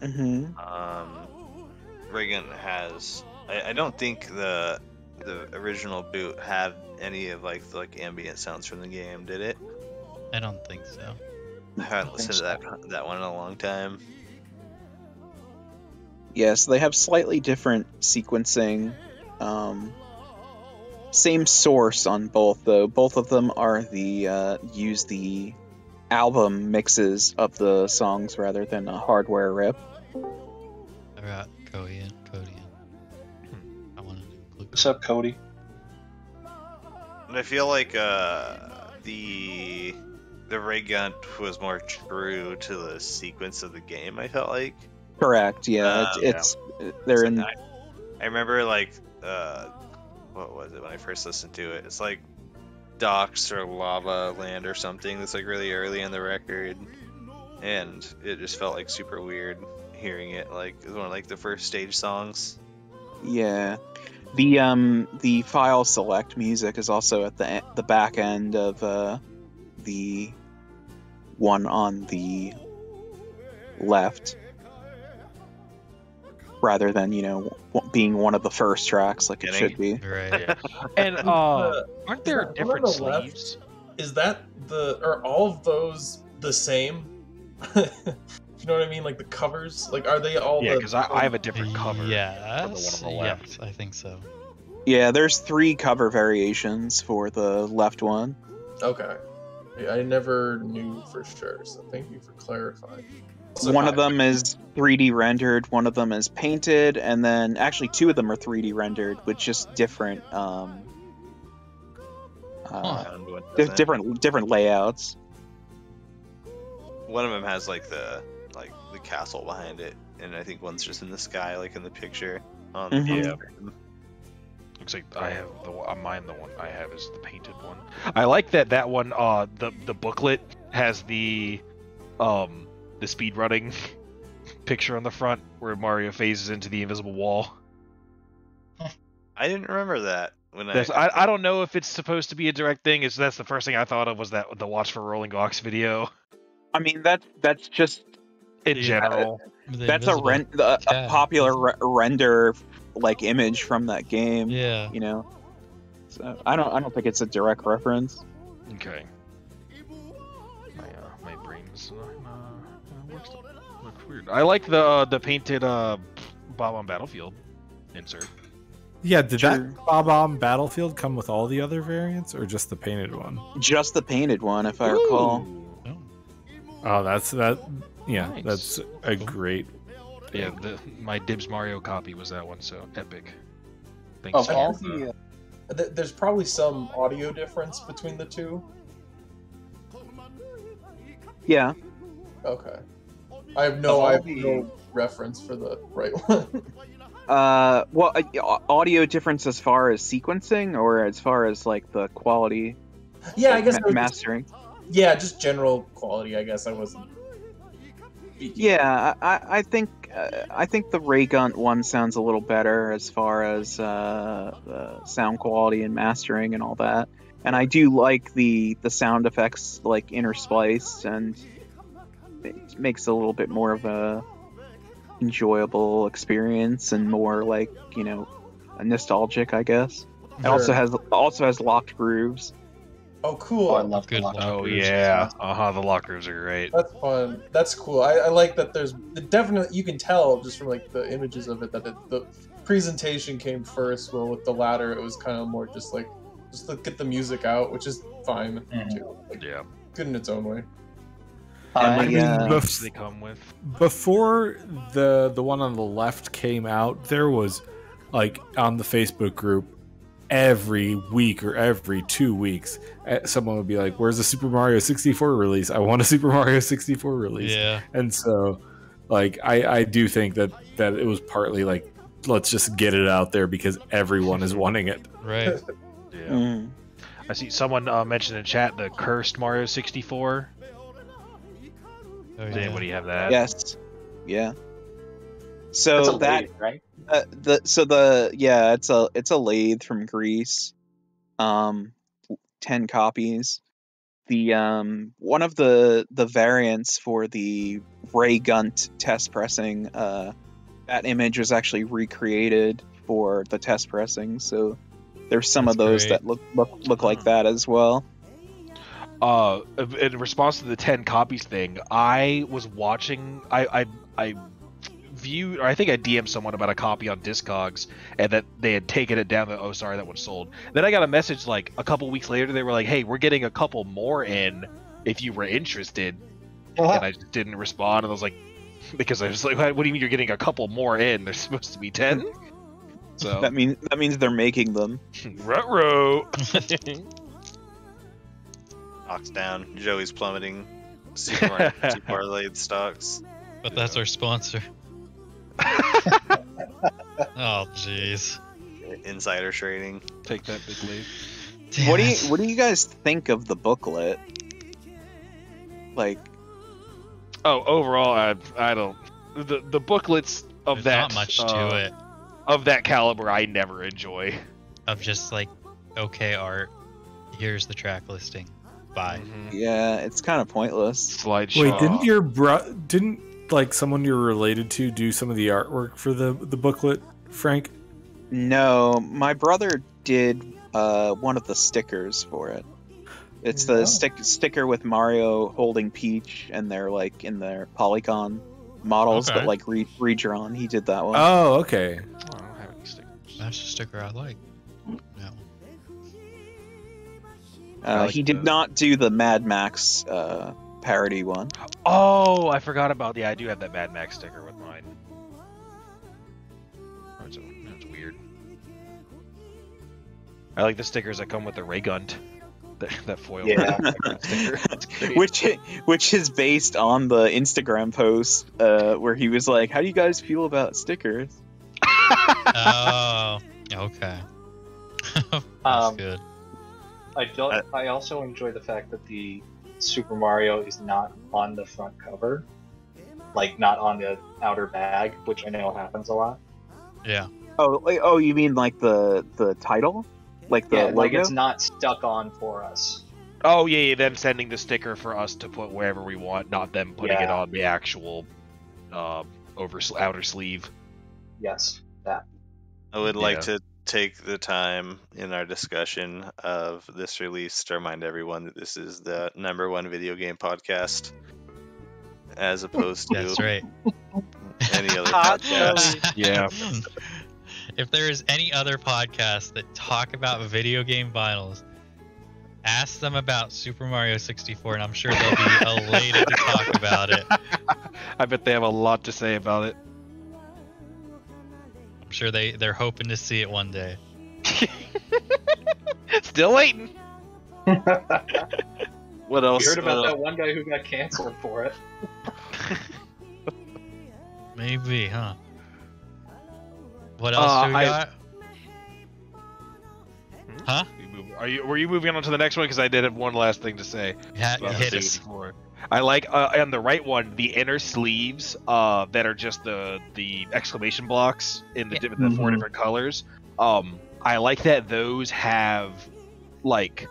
Mm-hmm. Um, Reagan has. I, I don't think the the original boot had any of like the like ambient sounds from the game, did it? I don't think so. I haven't I think listened to that that one in a long time. Yes, they have slightly different sequencing. Um, same source on both, though. Both of them are the uh, use the album mixes of the songs rather than a hardware rip. All right, got Cody in. Cody What's up, Cody? And I feel like uh, the the ray gun was more true to the sequence of the game. I felt like. Correct. Yeah, Uh, it's, it's they're in. I, I remember like uh, what was it when I first listened to it? It's like Docks or Lava Land or something. That's like really early in the record, and it just felt like super weird hearing it. Like it was one of like the first stage songs. Yeah, the um the file select music is also at the the back end of uh, the one on the left, rather than you know being one of the first tracks like it Kidding? should be. [laughs] Right. Yeah. And uh, Uh, aren't there that different on the left? sleeves? Is that the are all of those the same? [laughs] you know what I mean? Like the covers? Like are they all Yeah, because I, I have a different cover. Yes. on the left. Yes, I think so. Yeah, there's three cover variations for the left one. Okay. Yeah, I never knew for sure, so thank you for clarifying. So one of them is 3D rendered, one of them is painted, and then actually two of them are 3D rendered with just different um, uh, Found di- different different layouts. One of them has like the castle behind it, and I think one's just in the sky, like in the picture. On Mhm. the Yeah. Looks like I have the one- uh, mine. The one I have is the painted one. I like that that one. Uh, the the booklet has the um the speed running [laughs] picture on the front where Mario phases into the invisible wall. I didn't remember that when I. I I don't know if it's supposed to be a direct thing. It's that's the first thing I thought of was that the Watch for Rolling Rocks video I mean that that's just in general. The that's a invisible ren- the, a popular re- render like image from that game. Yeah. You know, so I don't I don't think it's a direct reference. Okay. My uh, my brain's uh, uh, works, looks weird. I like the uh, the painted uh Bob-omb Battlefield insert. Yeah, did Sure. that Bob-omb Battlefield come with all the other variants or just the painted one? Just the painted one, if I recall. Ooh. Oh. Oh, that's that. Yeah, Nice. that's a great. Yeah, the, my Dibs Mario copy was that one, so epic. Of Thanks. all the, uh, Th- There's probably some audio difference between the two. Yeah. Okay. I have no, Of I have the- no reference for the right [laughs] one. Uh, well, uh, audio difference as far as sequencing, or as far as like the quality yeah, I guess. ma- I was just- mastering. yeah, just general quality. I guess I wasn't. Yeah, I, I- think uh, I think the ray gun one sounds a little better as far as uh, sound quality and mastering and all that. And I do like the the sound effects like interspliced, and it makes a little bit more of a enjoyable experience and more like you know nostalgic, I guess. It also has also has locked grooves. Oh, cool. oh, I love Good the lock. Oh grooves. yeah, uh huh. The lockers are great. That's fun. That's cool. I, I like that. There's definitely you can tell just from like the images of it that it, the presentation came first. Well, with the latter, it was kind of more just like just to get the music out, which is fine Mhm. too. Like, Yeah. good in its own way. And I mean, uh, bef- they come with. before the the one on the left came out, there was like on the Facebook group every week or every two weeks, eh, someone would be like, "Where's the Super Mario 64 release? I want a [laughs] Super Mario 64 release." Yeah. And so, like, I I do think that that it was partly like, let's just get it out there because everyone is wanting it. Right. [laughs] Yeah. Mm. I see someone uh, mentioned in chat the cursed Mario 64. Oh, Does yeah. anybody have that? Yes. Yeah. That's So a that lathe, right? uh, the so the yeah it's a it's a lathe from Greece, um, ten copies. The um one of the the variants for the Ray Gunt test pressing uh that image was actually recreated for the test pressing so there's some of those great. that look look look like that as well. uh in response to the 10 copies thing i was watching i i i viewed or i think i dm'd someone about a copy on discogs and that they had taken it down that oh sorry that one's sold then i got a message like a couple weeks later they were like hey we're getting a couple more in if you were interested uh-huh. and i just didn't respond and i was like [laughs] because i was like what do you mean you're getting a couple more in there's supposed to be 10 [laughs] so That means that means they're making them. [laughs] Ruh-roh. Knocks down. Joey's plummeting. Super Mario Super Lathe stocks. But that's our sponsor. [laughs] oh, jeez. Insider trading. take that big leap Damn what do you what do you guys think of the booklet? Like Oh, overall, I I don't the the booklets of There's that not much uh, to it. of that caliber. I never enjoy. Of just like, okay, art. Here's the track listing. Bye. yeah, it's kind of pointless. Slideshow. Wait, didn't your bro didn't like someone you're related to do some of the artwork for the the booklet, Frank? No, my brother did uh, one of the stickers for it. It's Oh. the stick sticker with Mario holding Peach, and they're like in their polygon models, Okay. but like re- redrawn. He did that one. Oh, okay. Oh, I don't have any stickers. That's a sticker I like. No. uh, I like he did the- not do the Mad Max uh, parody one. Oh, I forgot about. Yeah, I do have that Mad Max sticker with mine. That's, that's weird. I like the stickers that come with the ray gun. [laughs] That, that foil Yeah. sticker. [laughs] Which which is based on the Instagram post uh, where he was like, "How do you guys feel about stickers?" Oh, [laughs] okay. That's Um, good. I don't. Uh, I also enjoy the fact that the Super Mario is not on the front cover, like not on the outer bag, which I know happens a lot. Yeah. Oh, oh, you mean like the the title, like the yeah, logo? like it's not stuck on for us. Oh yeah, yeah, them sending the sticker for us to put wherever we want, not them putting it on the actual uh, over outer sleeve. Yes, that. I would like Yeah. to take the time in our discussion of this release to remind everyone that this is the number one video game podcast, as opposed to That's right. any other podcast. Yeah. [laughs] if there is any other podcast that talk about video game vinyls, ask them about Super Mario 64, and I'm sure they'll be [laughs] elated to talk about it. I bet they have a lot to say about it. I'm sure they they're hoping to see it one day. [laughs] Still waiting. [laughs] What We else? heard about what that one guy who got canceled for it. [laughs] Maybe, huh? What else Uh, do we I- got? Huh? Are you? Were you moving on to the next one? Because I did have one last thing to say. Ha- about hit us. 64. I like uh, on the right one the inner sleeves uh, that are just the the exclamation blocks in the, Yeah. di- the four Mhm. different colors. Um, I like that those have like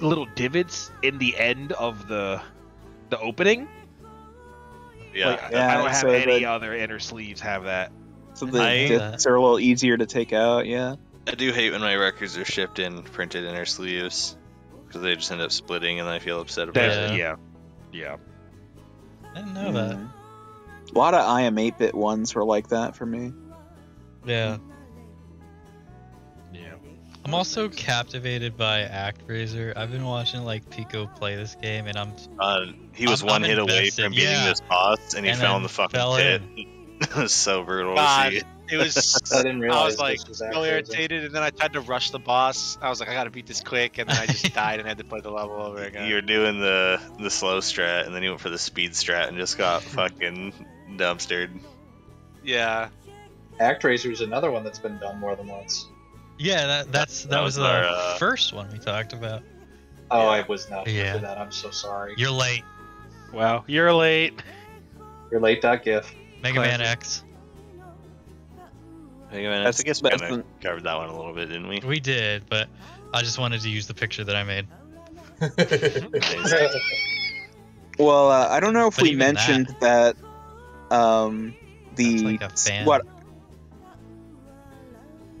little divots in the end of the the opening. Yeah, Like, I- Yeah, I don't have so any the- other inner sleeves have that. So the I- discs are a little easier to take out. Yeah. I do hate when my records are shipped in printed inner sleeves because they just end up splitting, and I feel upset about That- it. yeah, yeah. I didn't know that. Mhm. A lot of iam8bit ones were like that for me. Yeah. Yeah. I'm I'm also captivated by ActRaiser. I've been watching like Pico play this game, and I'm Uh, he was I'm- one I'm hit away from beating yeah. this boss, and he And fell in the fucking fell pit. in. [laughs] it was so brutal God, to see. It was. [laughs] I didn't I was like this was so irritated, and then I tried to rush the boss. I was like, I gotta beat this quick, and then I just [laughs] died and had to play the level over again. You were doing the the slow strat, and then you went for the speed strat, and just got [laughs] fucking dumpstered. Yeah. ActRaiser is another one that's been done more than once. yeah. That that's that, that was, was the our, uh, first one we talked about. Oh, I was not here Yeah. for that. I'm so sorry. You're late, Wow, you're late. You're late. GIF. Mega Man Classic. X. I, mean, I That's- guess we that's kind of covered that one a little bit, didn't we? We did, but I just wanted to use the picture that I made. [laughs] Well, uh, I don't know if But we mentioned that, um, the like a fan. what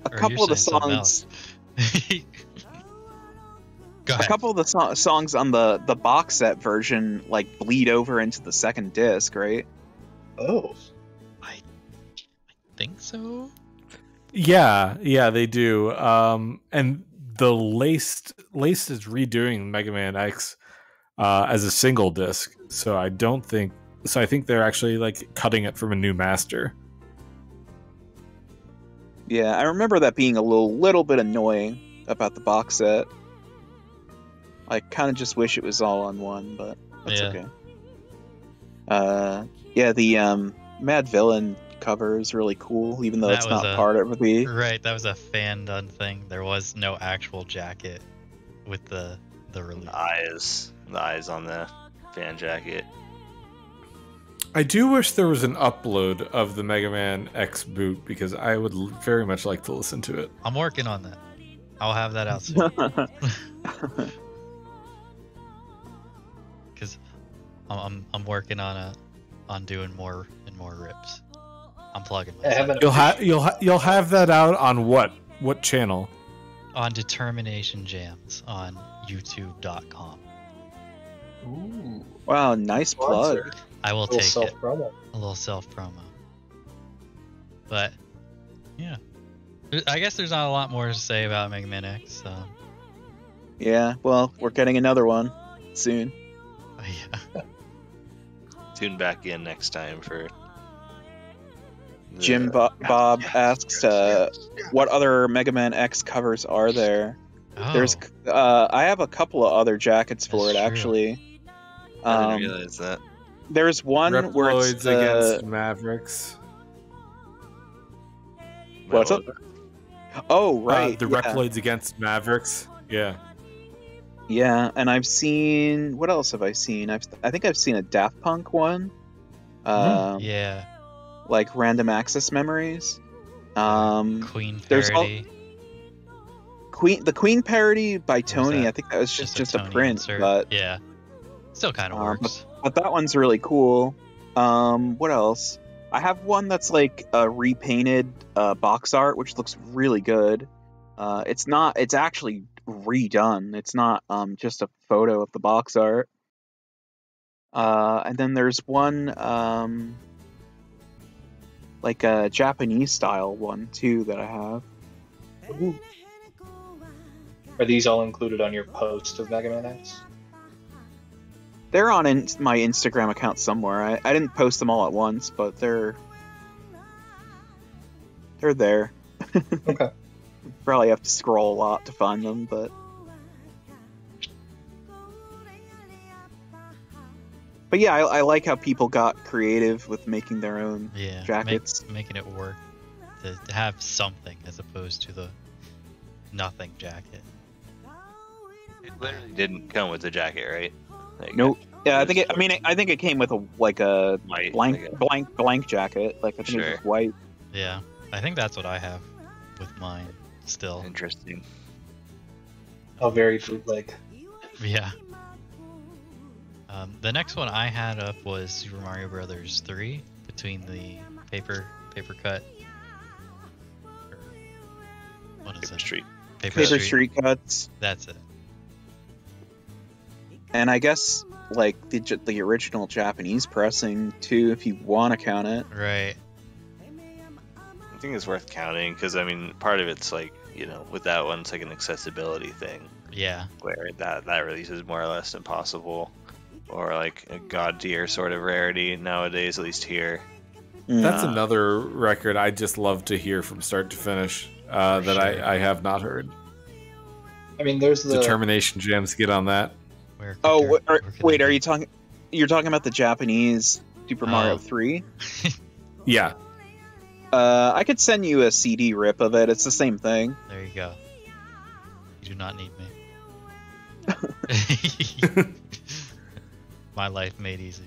a Or couple of the songs, [laughs] Go a couple of the so- songs on the the box set version like bleed over into the second disc, right? Oh. I think so. Yeah, yeah, they do. Um, and the Laced Laced is redoing Mega Man X uh, as a single disc, so I don't think. So I think they're actually like cutting it from a new master. Yeah, I remember that being a little little bit annoying about the box set. I kind of just wish it was all on one, but that's Yeah. okay. Uh, yeah, the um, Madvillain cover is really cool, even though That it's not a- part of the. Right, that was a fan done thing. There was no actual jacket with the the release. The eyes, the eyes on the fan jacket. I do wish there was an upload of the Mega Man X boot because I would l- very much like to listen to it. I'm working on that. I'll have that out soon [laughs] [laughs] because I'm, I'm I'm working on a on doing more and more rips. I'm plugging I myself haven't. You'll have you'll ha- you'll have that out on what what channel? on Determination Jams on YouTube.com. Ooh. wow, nice plug. I will take self it. promo. a little self promo. But yeah, I guess there's not a lot more to say about Mega Man X. Um, Yeah, well, we're getting another one soon. [laughs] yeah, [laughs] Tune back in next time for. The- Jim Bo- Bob asks, uh, "What other Mega Man X covers are there?" oh, There's, uh, I have a couple of other jackets for That's it true. actually. I didn't Um, realize that. there's one where it's Reploids the, against Mavericks. what's up? Oh Uh, right, the yeah. Reploids against Mavericks. Yeah. Yeah, and I've seen what else have I seen? I've I think I've seen a Daft Punk one, um, yeah, like Random Access Memories. Um, Queen parody. Queen, the Queen parody by Tony. I think that was just just a, Tony print, insert. but yeah, still kind of Um, works. but that one's really cool. Um, what else? I have one that's like a repainted uh, box art, which looks really good. Uh, it's not. It's actually redone. It's not um, just a photo of the box art. Uh, and then there's one um, like a Japanese style one too that I have. Are these all included on your post of Mega Man X? They're on in- my Instagram account somewhere. I, I didn't post them all at once, but they're they're there. [laughs] Okay. Probably have to scroll a lot to find them, but but yeah, I, I like how people got creative with making their own. Yeah, make- jackets. making it work to, to have something as opposed to the nothing jacket. It literally didn't come with the jacket, right? Like, Nope. Yeah, I think it. I mean, I think it came with a like a White, blank, like a- blank, blank jacket. Like I think it was white. Yeah, I think that's what I have with mine still. Interesting. Oh, very bootleg. Yeah. Um, the next one I had up was Super Mario Brothers 3 between the paper paper cut. or- What is Paper it? Street. Paper, Paper Street. Street cuts. That's it. and I guess like the the original Japanese pressing too, if you want to count it. Right. I think it's worth counting because I mean, part of it's like you know, with that one, it's like an accessibility thing Yeah. where that that release is more or less impossible, or like a god tier sort of rarity nowadays, at least here. That's Uh, another record I just love to hear from start to finish uh, that I, I have not heard. I mean, there's the Determination Jams, get on that. Oh, there- wait, are, wait, are you talking? You're talking about the Japanese Super Mario Oh. 3? [laughs] Yeah. Uh, I could send you a CD rip of it. It's the same thing. There you go. You do not need me. [laughs] [laughs] My life made easy.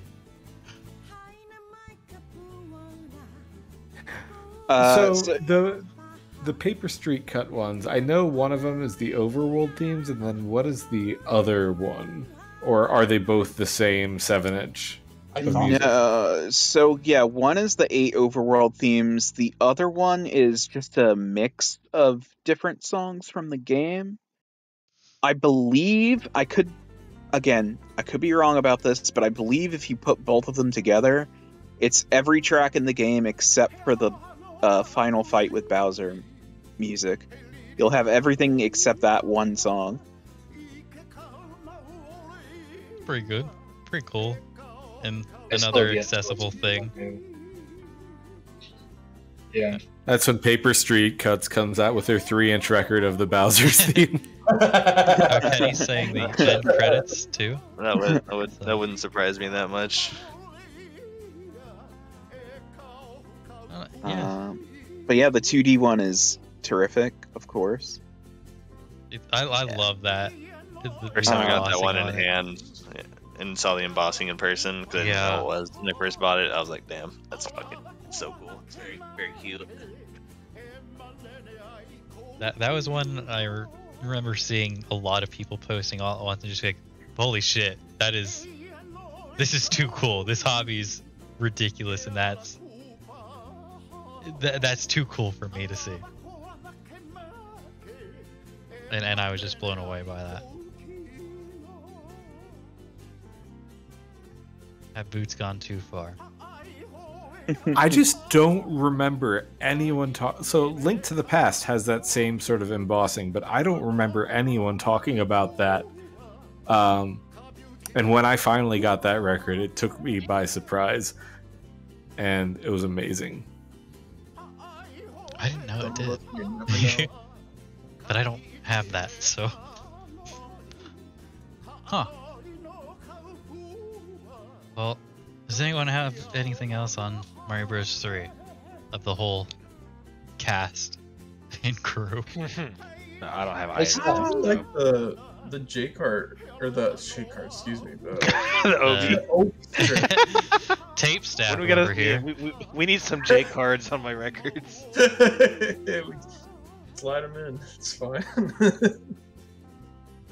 Uh, so, so- the the Paper Street cut ones, I know one of them is the Overworld themes, and then what is the other one? Or are they both the same seven inch? I of thought- music? Uh, so yeah, one is the eight overworld themes. The other one is just a mix of different songs from the game. I believe I could, again, I could be wrong about this, but I believe if you put both of them together, it's every track in the game except for the uh, final fight with Bowser music. You'll have everything except that one song. Pretty good. Pretty cool. And another have accessible thing. Yeah. That's when Paper Street Cuts comes out with their three inch record of the Bowser's [laughs] theme. Oh, Kenny's [laughs] saying the end credits too. That would that, would, that wouldn't surprise me that much. Uh, yeah. Um, but yeah, the 2D one is terrific, of course. It, I, I love that. The- the First time I got that one in on it. hand and saw the embossing in person because Yeah. it was when I first bought it. I was like, damn, that's fucking so cool. It's very very cute. That that was one I re- remember seeing a lot of people posting all at once and just like, holy shit, that is, this is too cool. This hobby's ridiculous, and that's th- that's too cool for me to see. And and I was just blown away by that. Have boots gone too far? I just don't remember anyone talk. So, Link to the Past has that same sort of embossing, but I don't remember anyone talking about that. Um, and when I finally got that record, it took me by surprise, and it was amazing. I didn't know it did. look, you never know. but I don't have that, so. Huh. Well, does anyone have anything else on Mario Bros. 3 of the whole cast [laughs] and crew? [laughs] No, I don't have I either. still like the the J card or the J card. Excuse me. The, [laughs] the OB. the Oak strip. Tape staff What do we gotta? over here. We, we, we need some J cards on my records. We Slide them in. It's fine.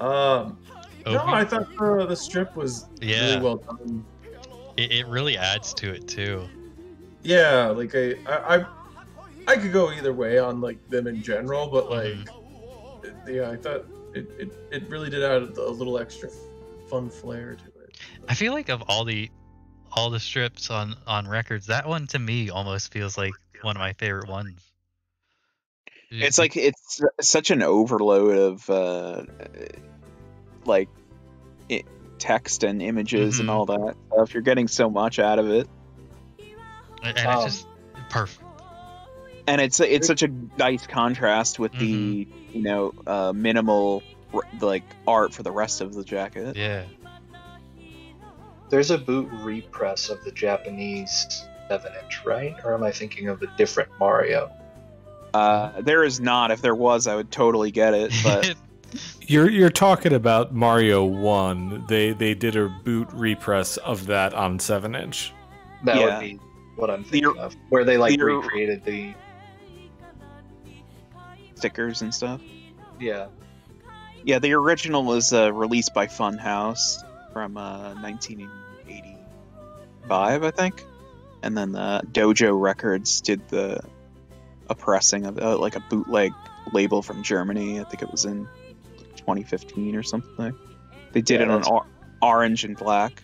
um, no, I thought the, the strip was Yeah. really well done. It, it really adds to it too. Yeah, like I, I, I, I could go either way on like them in general, but like, Mm-hmm. it- yeah, I thought it, it, it really did add a little extra fun flair to it. I feel like of all the all the strips on on records, that one to me almost feels like one of my favorite ones. It's like it's such an overload of uh, like i text and images and Mhm. all that stuff. You're getting so much out of it, and and um, it's just perfect. and it's it's such a nice contrast with the Mm-hmm. you know uh, minimal like art for the rest of the jacket. Yeah. There's a boot repress of the Japanese 7 inch, right? Or am I thinking of a different Mario? Uh, there is not. If there was, I would totally get it. But [laughs] You're you're talking about Mario One. They they did a boot repress of that on seven inch. That Yeah. would be what I'm The- thinking of. Where they like the- recreated the. stickers and stuff. Yeah. Yeah, the original was uh, released by Funhouse from uh, 1985, I think, and then uh, Dojo Records did the a pressing of uh, like a bootleg label from Germany. I think it was in 2015 or something. They did Yeah, it on or- orange and black.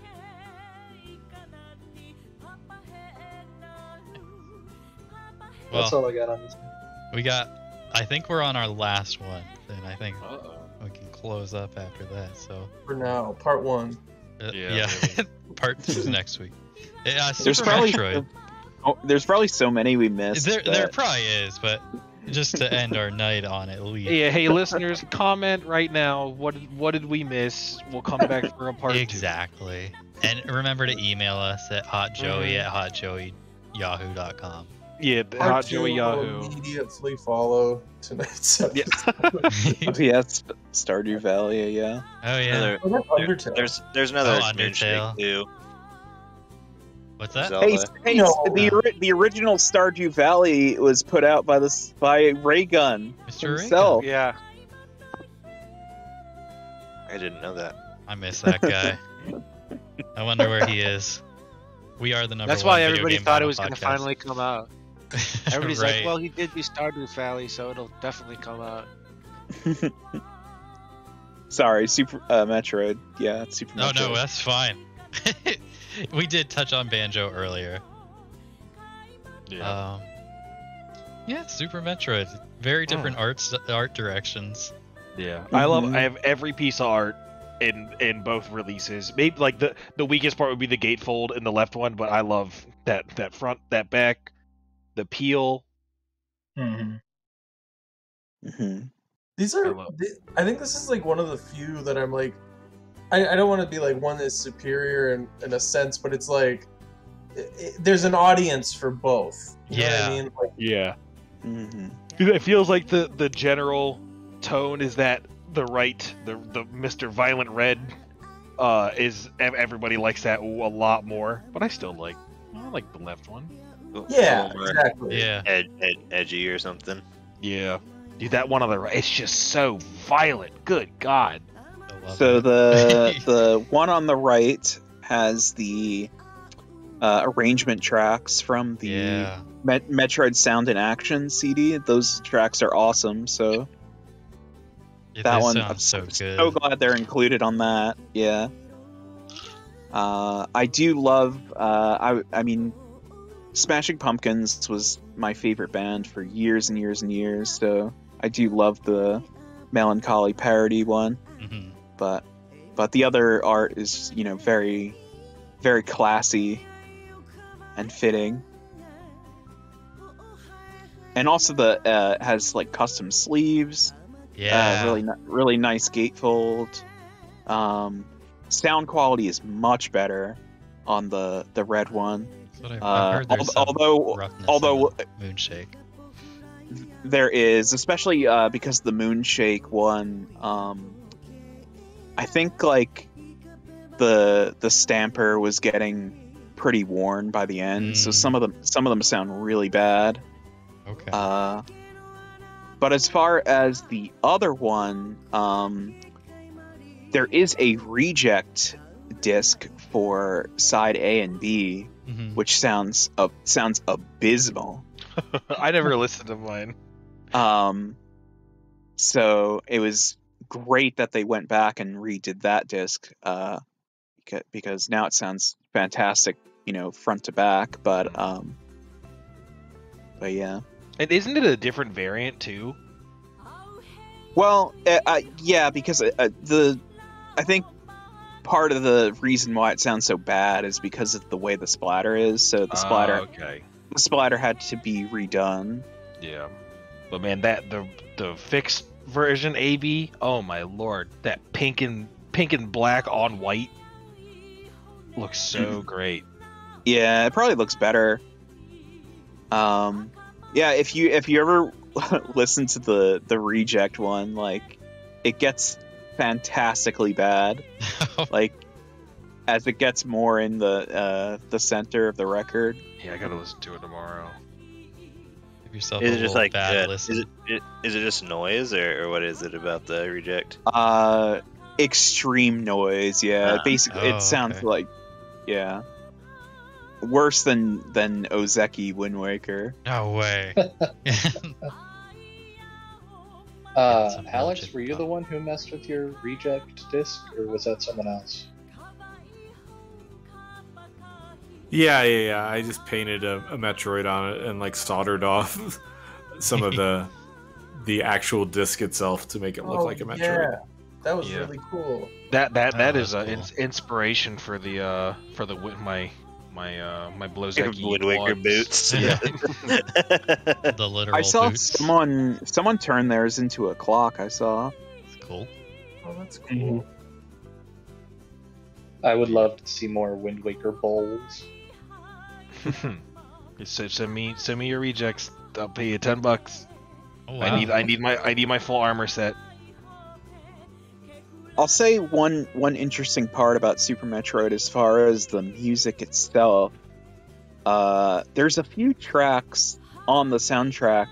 That's all I got on this. we got. I think we're on our last one, and I think Uh-oh. we can close up after that. So For now, part one. uh, Yeah, yeah, [laughs] part two's next week. Yeah, Super There's probably Metroid. oh, there's probably so many we missed. There, there probably is, but just to end our night on at least. Yeah, hey listeners, [laughs] comment right now. What did, what did we miss? We'll come back for a part two. Exactly. And remember to email us at hotjoey Mhm. at hotjoeyyahoo.com. Yeah, Part Hot two Joey Yahoo. Immediately follow tonight's [laughs] episode. [laughs] Yeah. Oh, yeah, it's Stardew Valley. Yeah. Oh yeah. Another- Oh, that's there- there's there's another Oh, Undertale. too. What's that? Zelda. Hey, hey, No. the the original Stardew Valley was put out by this by Raygun Mr. Ray himself. Yeah. I didn't know that. I miss that guy. I wonder where he is. We are the number That's one why video everybody game thought it was going to finally come out. [laughs] Everybody's Right. like, well, he did do Stardew Valley, so it'll definitely come out. [laughs] Sorry, Super uh, Metroid. Yeah, it's Super No, Metroid. no, that's fine. [laughs] we did touch on Banjo earlier. Yeah. Um, yeah, Super Metroid. Very different Oh. arts, art directions. Yeah, I love. I have every piece of art in in both releases. Maybe like the the weakest part would be the gatefold in the left one, but I love that that front, that back, the peel. Mhm. hmm These are. love- th- I think this is like one of the few that I'm like. I, I don't want to be like one is superior in, in a sense, but it's like i i there's an audience for both. You know what Yeah. I mean? Like, Yeah, hmm it feels like the the general tone is that the right, the the Mister Violent Red, uh, is everybody likes that a lot more. But I still like I like the left one. A yeah, exactly. Yeah. ed- ed- edgy or something. Yeah, dude, that one on the right, it's just so violent. Good God. So it. the [laughs] the one on the right has the uh, arrangement tracks from the yeah. Met- Metroid Sound in Action CD. Those tracks are awesome. So Yeah, that they one, sound I'm so so, good. so glad they're included on that. Yeah. Uh, I do love. Uh, I I mean, Smashing Pumpkins was my favorite band for years and years and years. So I do love the melancholy parody one. Mhm. But but the other art is you know very very classy and fitting. And also the uh, has like custom sleeves. Yeah. Uh, really, really nice gatefold. Um, sound quality is much better on the the red one. That's what I've, Uh, I've heard there's al- some although although Moonshake. there is, especially uh, because the Moonshake one. Um, I think like the the stamper was getting pretty worn by the end, so Mm. some of them some of them sound really bad. Okay. Uh, but as far as the other one, um, there is a reject disc for side A and B, Mhm. which sounds uh, sounds abysmal. [laughs] I never listened to mine. Um, so it was great that they went back and redid that disc, uh, because now it sounds fantastic, you know, front to back. But um, but yeah. And isn't it a different variant too? Well, uh, uh, yeah, because uh, uh, the I think part of the reason why it sounds so bad is because of the way the splatter is. So the splatter, Ah, okay. the splatter had to be redone. Yeah. But man, that the the fixed version AB, oh my lord, that pink and pink and black on white looks so great. Yeah, it probably looks better. Um, yeah, if you if you ever [laughs] listen to the the reject one, like it gets fantastically bad. [laughs] like as it gets more in the uh, the center of the record. Yeah, I gotta listen to it tomorrow. Give yourself Is a it just little like bad uh, listen. is it, it is it just noise or, or what is it about the reject? Uh, extreme noise. Yeah, Ah. basically, Oh, it sounds okay. like yeah, worse than than Ozeki Wind Waker. No way. [laughs] [laughs] Uh, Alex, were you the one who messed with your reject disc, or was that someone else? Yeah, yeah, yeah. I just painted a, a Metroid on it and like soldered off [laughs] some of the [laughs] the actual disc itself to make it look Oh, like a Metroid. Yeah, that was Yeah. really cool. That that Oh, that that's is a cool. ins- inspiration for the uh for the wi- my my uh my Blozeki Wind Waker ones. boots. [laughs] Yeah. Yeah. [laughs] The literal I saw boots. someone someone turn theirs into a clock. I saw. It's cool. Oh, that's cool. Mhm. I would love to see more Wind Waker bowls. [laughs] Just send, send me send me your rejects. I'll pay you ten bucks. Oh wow. I need I need my I need my full armor set. I'll say one one interesting part about Super Metroid as far as the music itself. Uh, there's a few tracks on the soundtrack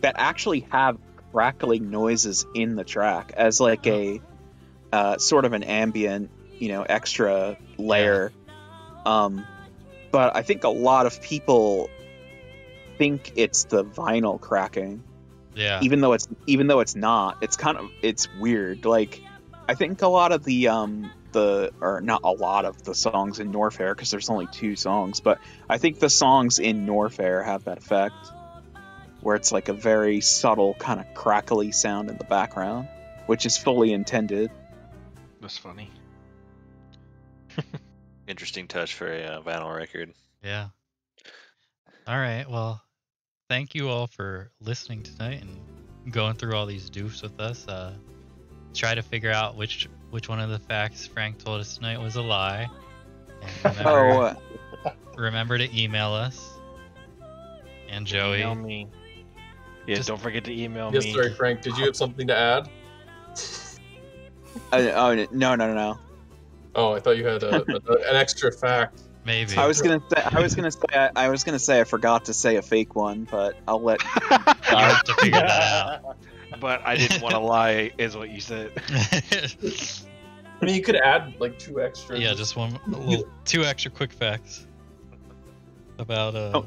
that actually have crackling noises in the track as like a uh, sort of an ambient, you know, extra layer. Um, but I think a lot of people think it's the vinyl cracking yeah. even though it's even though it's not it's kind of it's weird like i think a lot of the um the or not a lot of the songs in norfair because there's only two songs but i think the songs in norfair have that effect where it's like a very subtle kind of crackly sound in the background which is fully intended That's funny. [laughs] Interesting touch for a uh, vinyl record. Yeah. All right. Well, thank you all for listening tonight and going through all these doofs with us. Uh, try to figure out which which one of the facts Frank told us tonight was a lie. [laughs] Remember, oh remember to email us. And Joey, Email me. Yeah, Just- don't forget to email Yes, me. sorry, Frank. Did you have something to add? I, oh no no no no Oh, I thought you had a, a- an extra fact. [laughs] maybe. i was gonna say i was gonna say I, I was gonna say i forgot to say a fake one but i'll let [laughs] you have to figure that out. But I didn't want to [laughs] lie, is what you said. [laughs] I mean, you could add like two extra. yeah, just one, a [laughs] little, two extra quick facts about uh. Oh.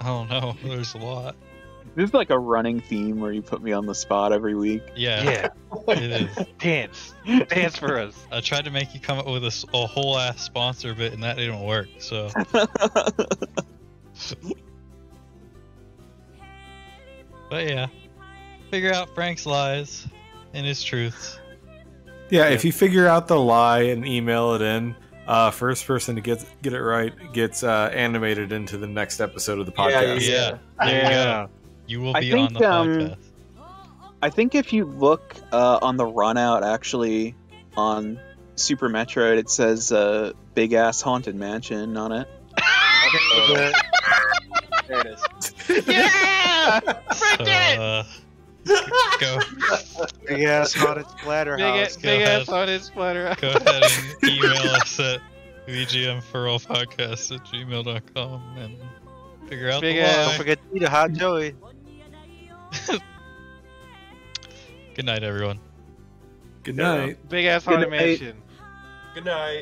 I don't know. There's a lot. this is like a running theme where you put me on the spot every week Yeah, Yeah, it is. dance, dance for us. I tried to make you come up with a whole ass sponsor bit, and that didn't work. So, but yeah, figure out Frank's lies and his truths. Yeah, if you figure out the lie and email it in, uh, first person to get get it right gets uh, animated into the next episode of the podcast. Yeah, there you go. You will be think, on the um, podcast. I think if you look uh, on the run out, actually, on Super Metroid, it says uh, "Big Ass Haunted Mansion" on it. [laughs] there it is. [laughs] Yeah, So, uh, go Big ass haunted splatterhouse. big, ass, go big ahead. ass on his splatter. go ahead and [laughs] email us at vgm4allpodcast at gmail.com and figure out Big the ass- lie. Don't forget to eat a hot Joey. [laughs] Good night, everyone. Good night. Big ass Good haunted mansion. Good night.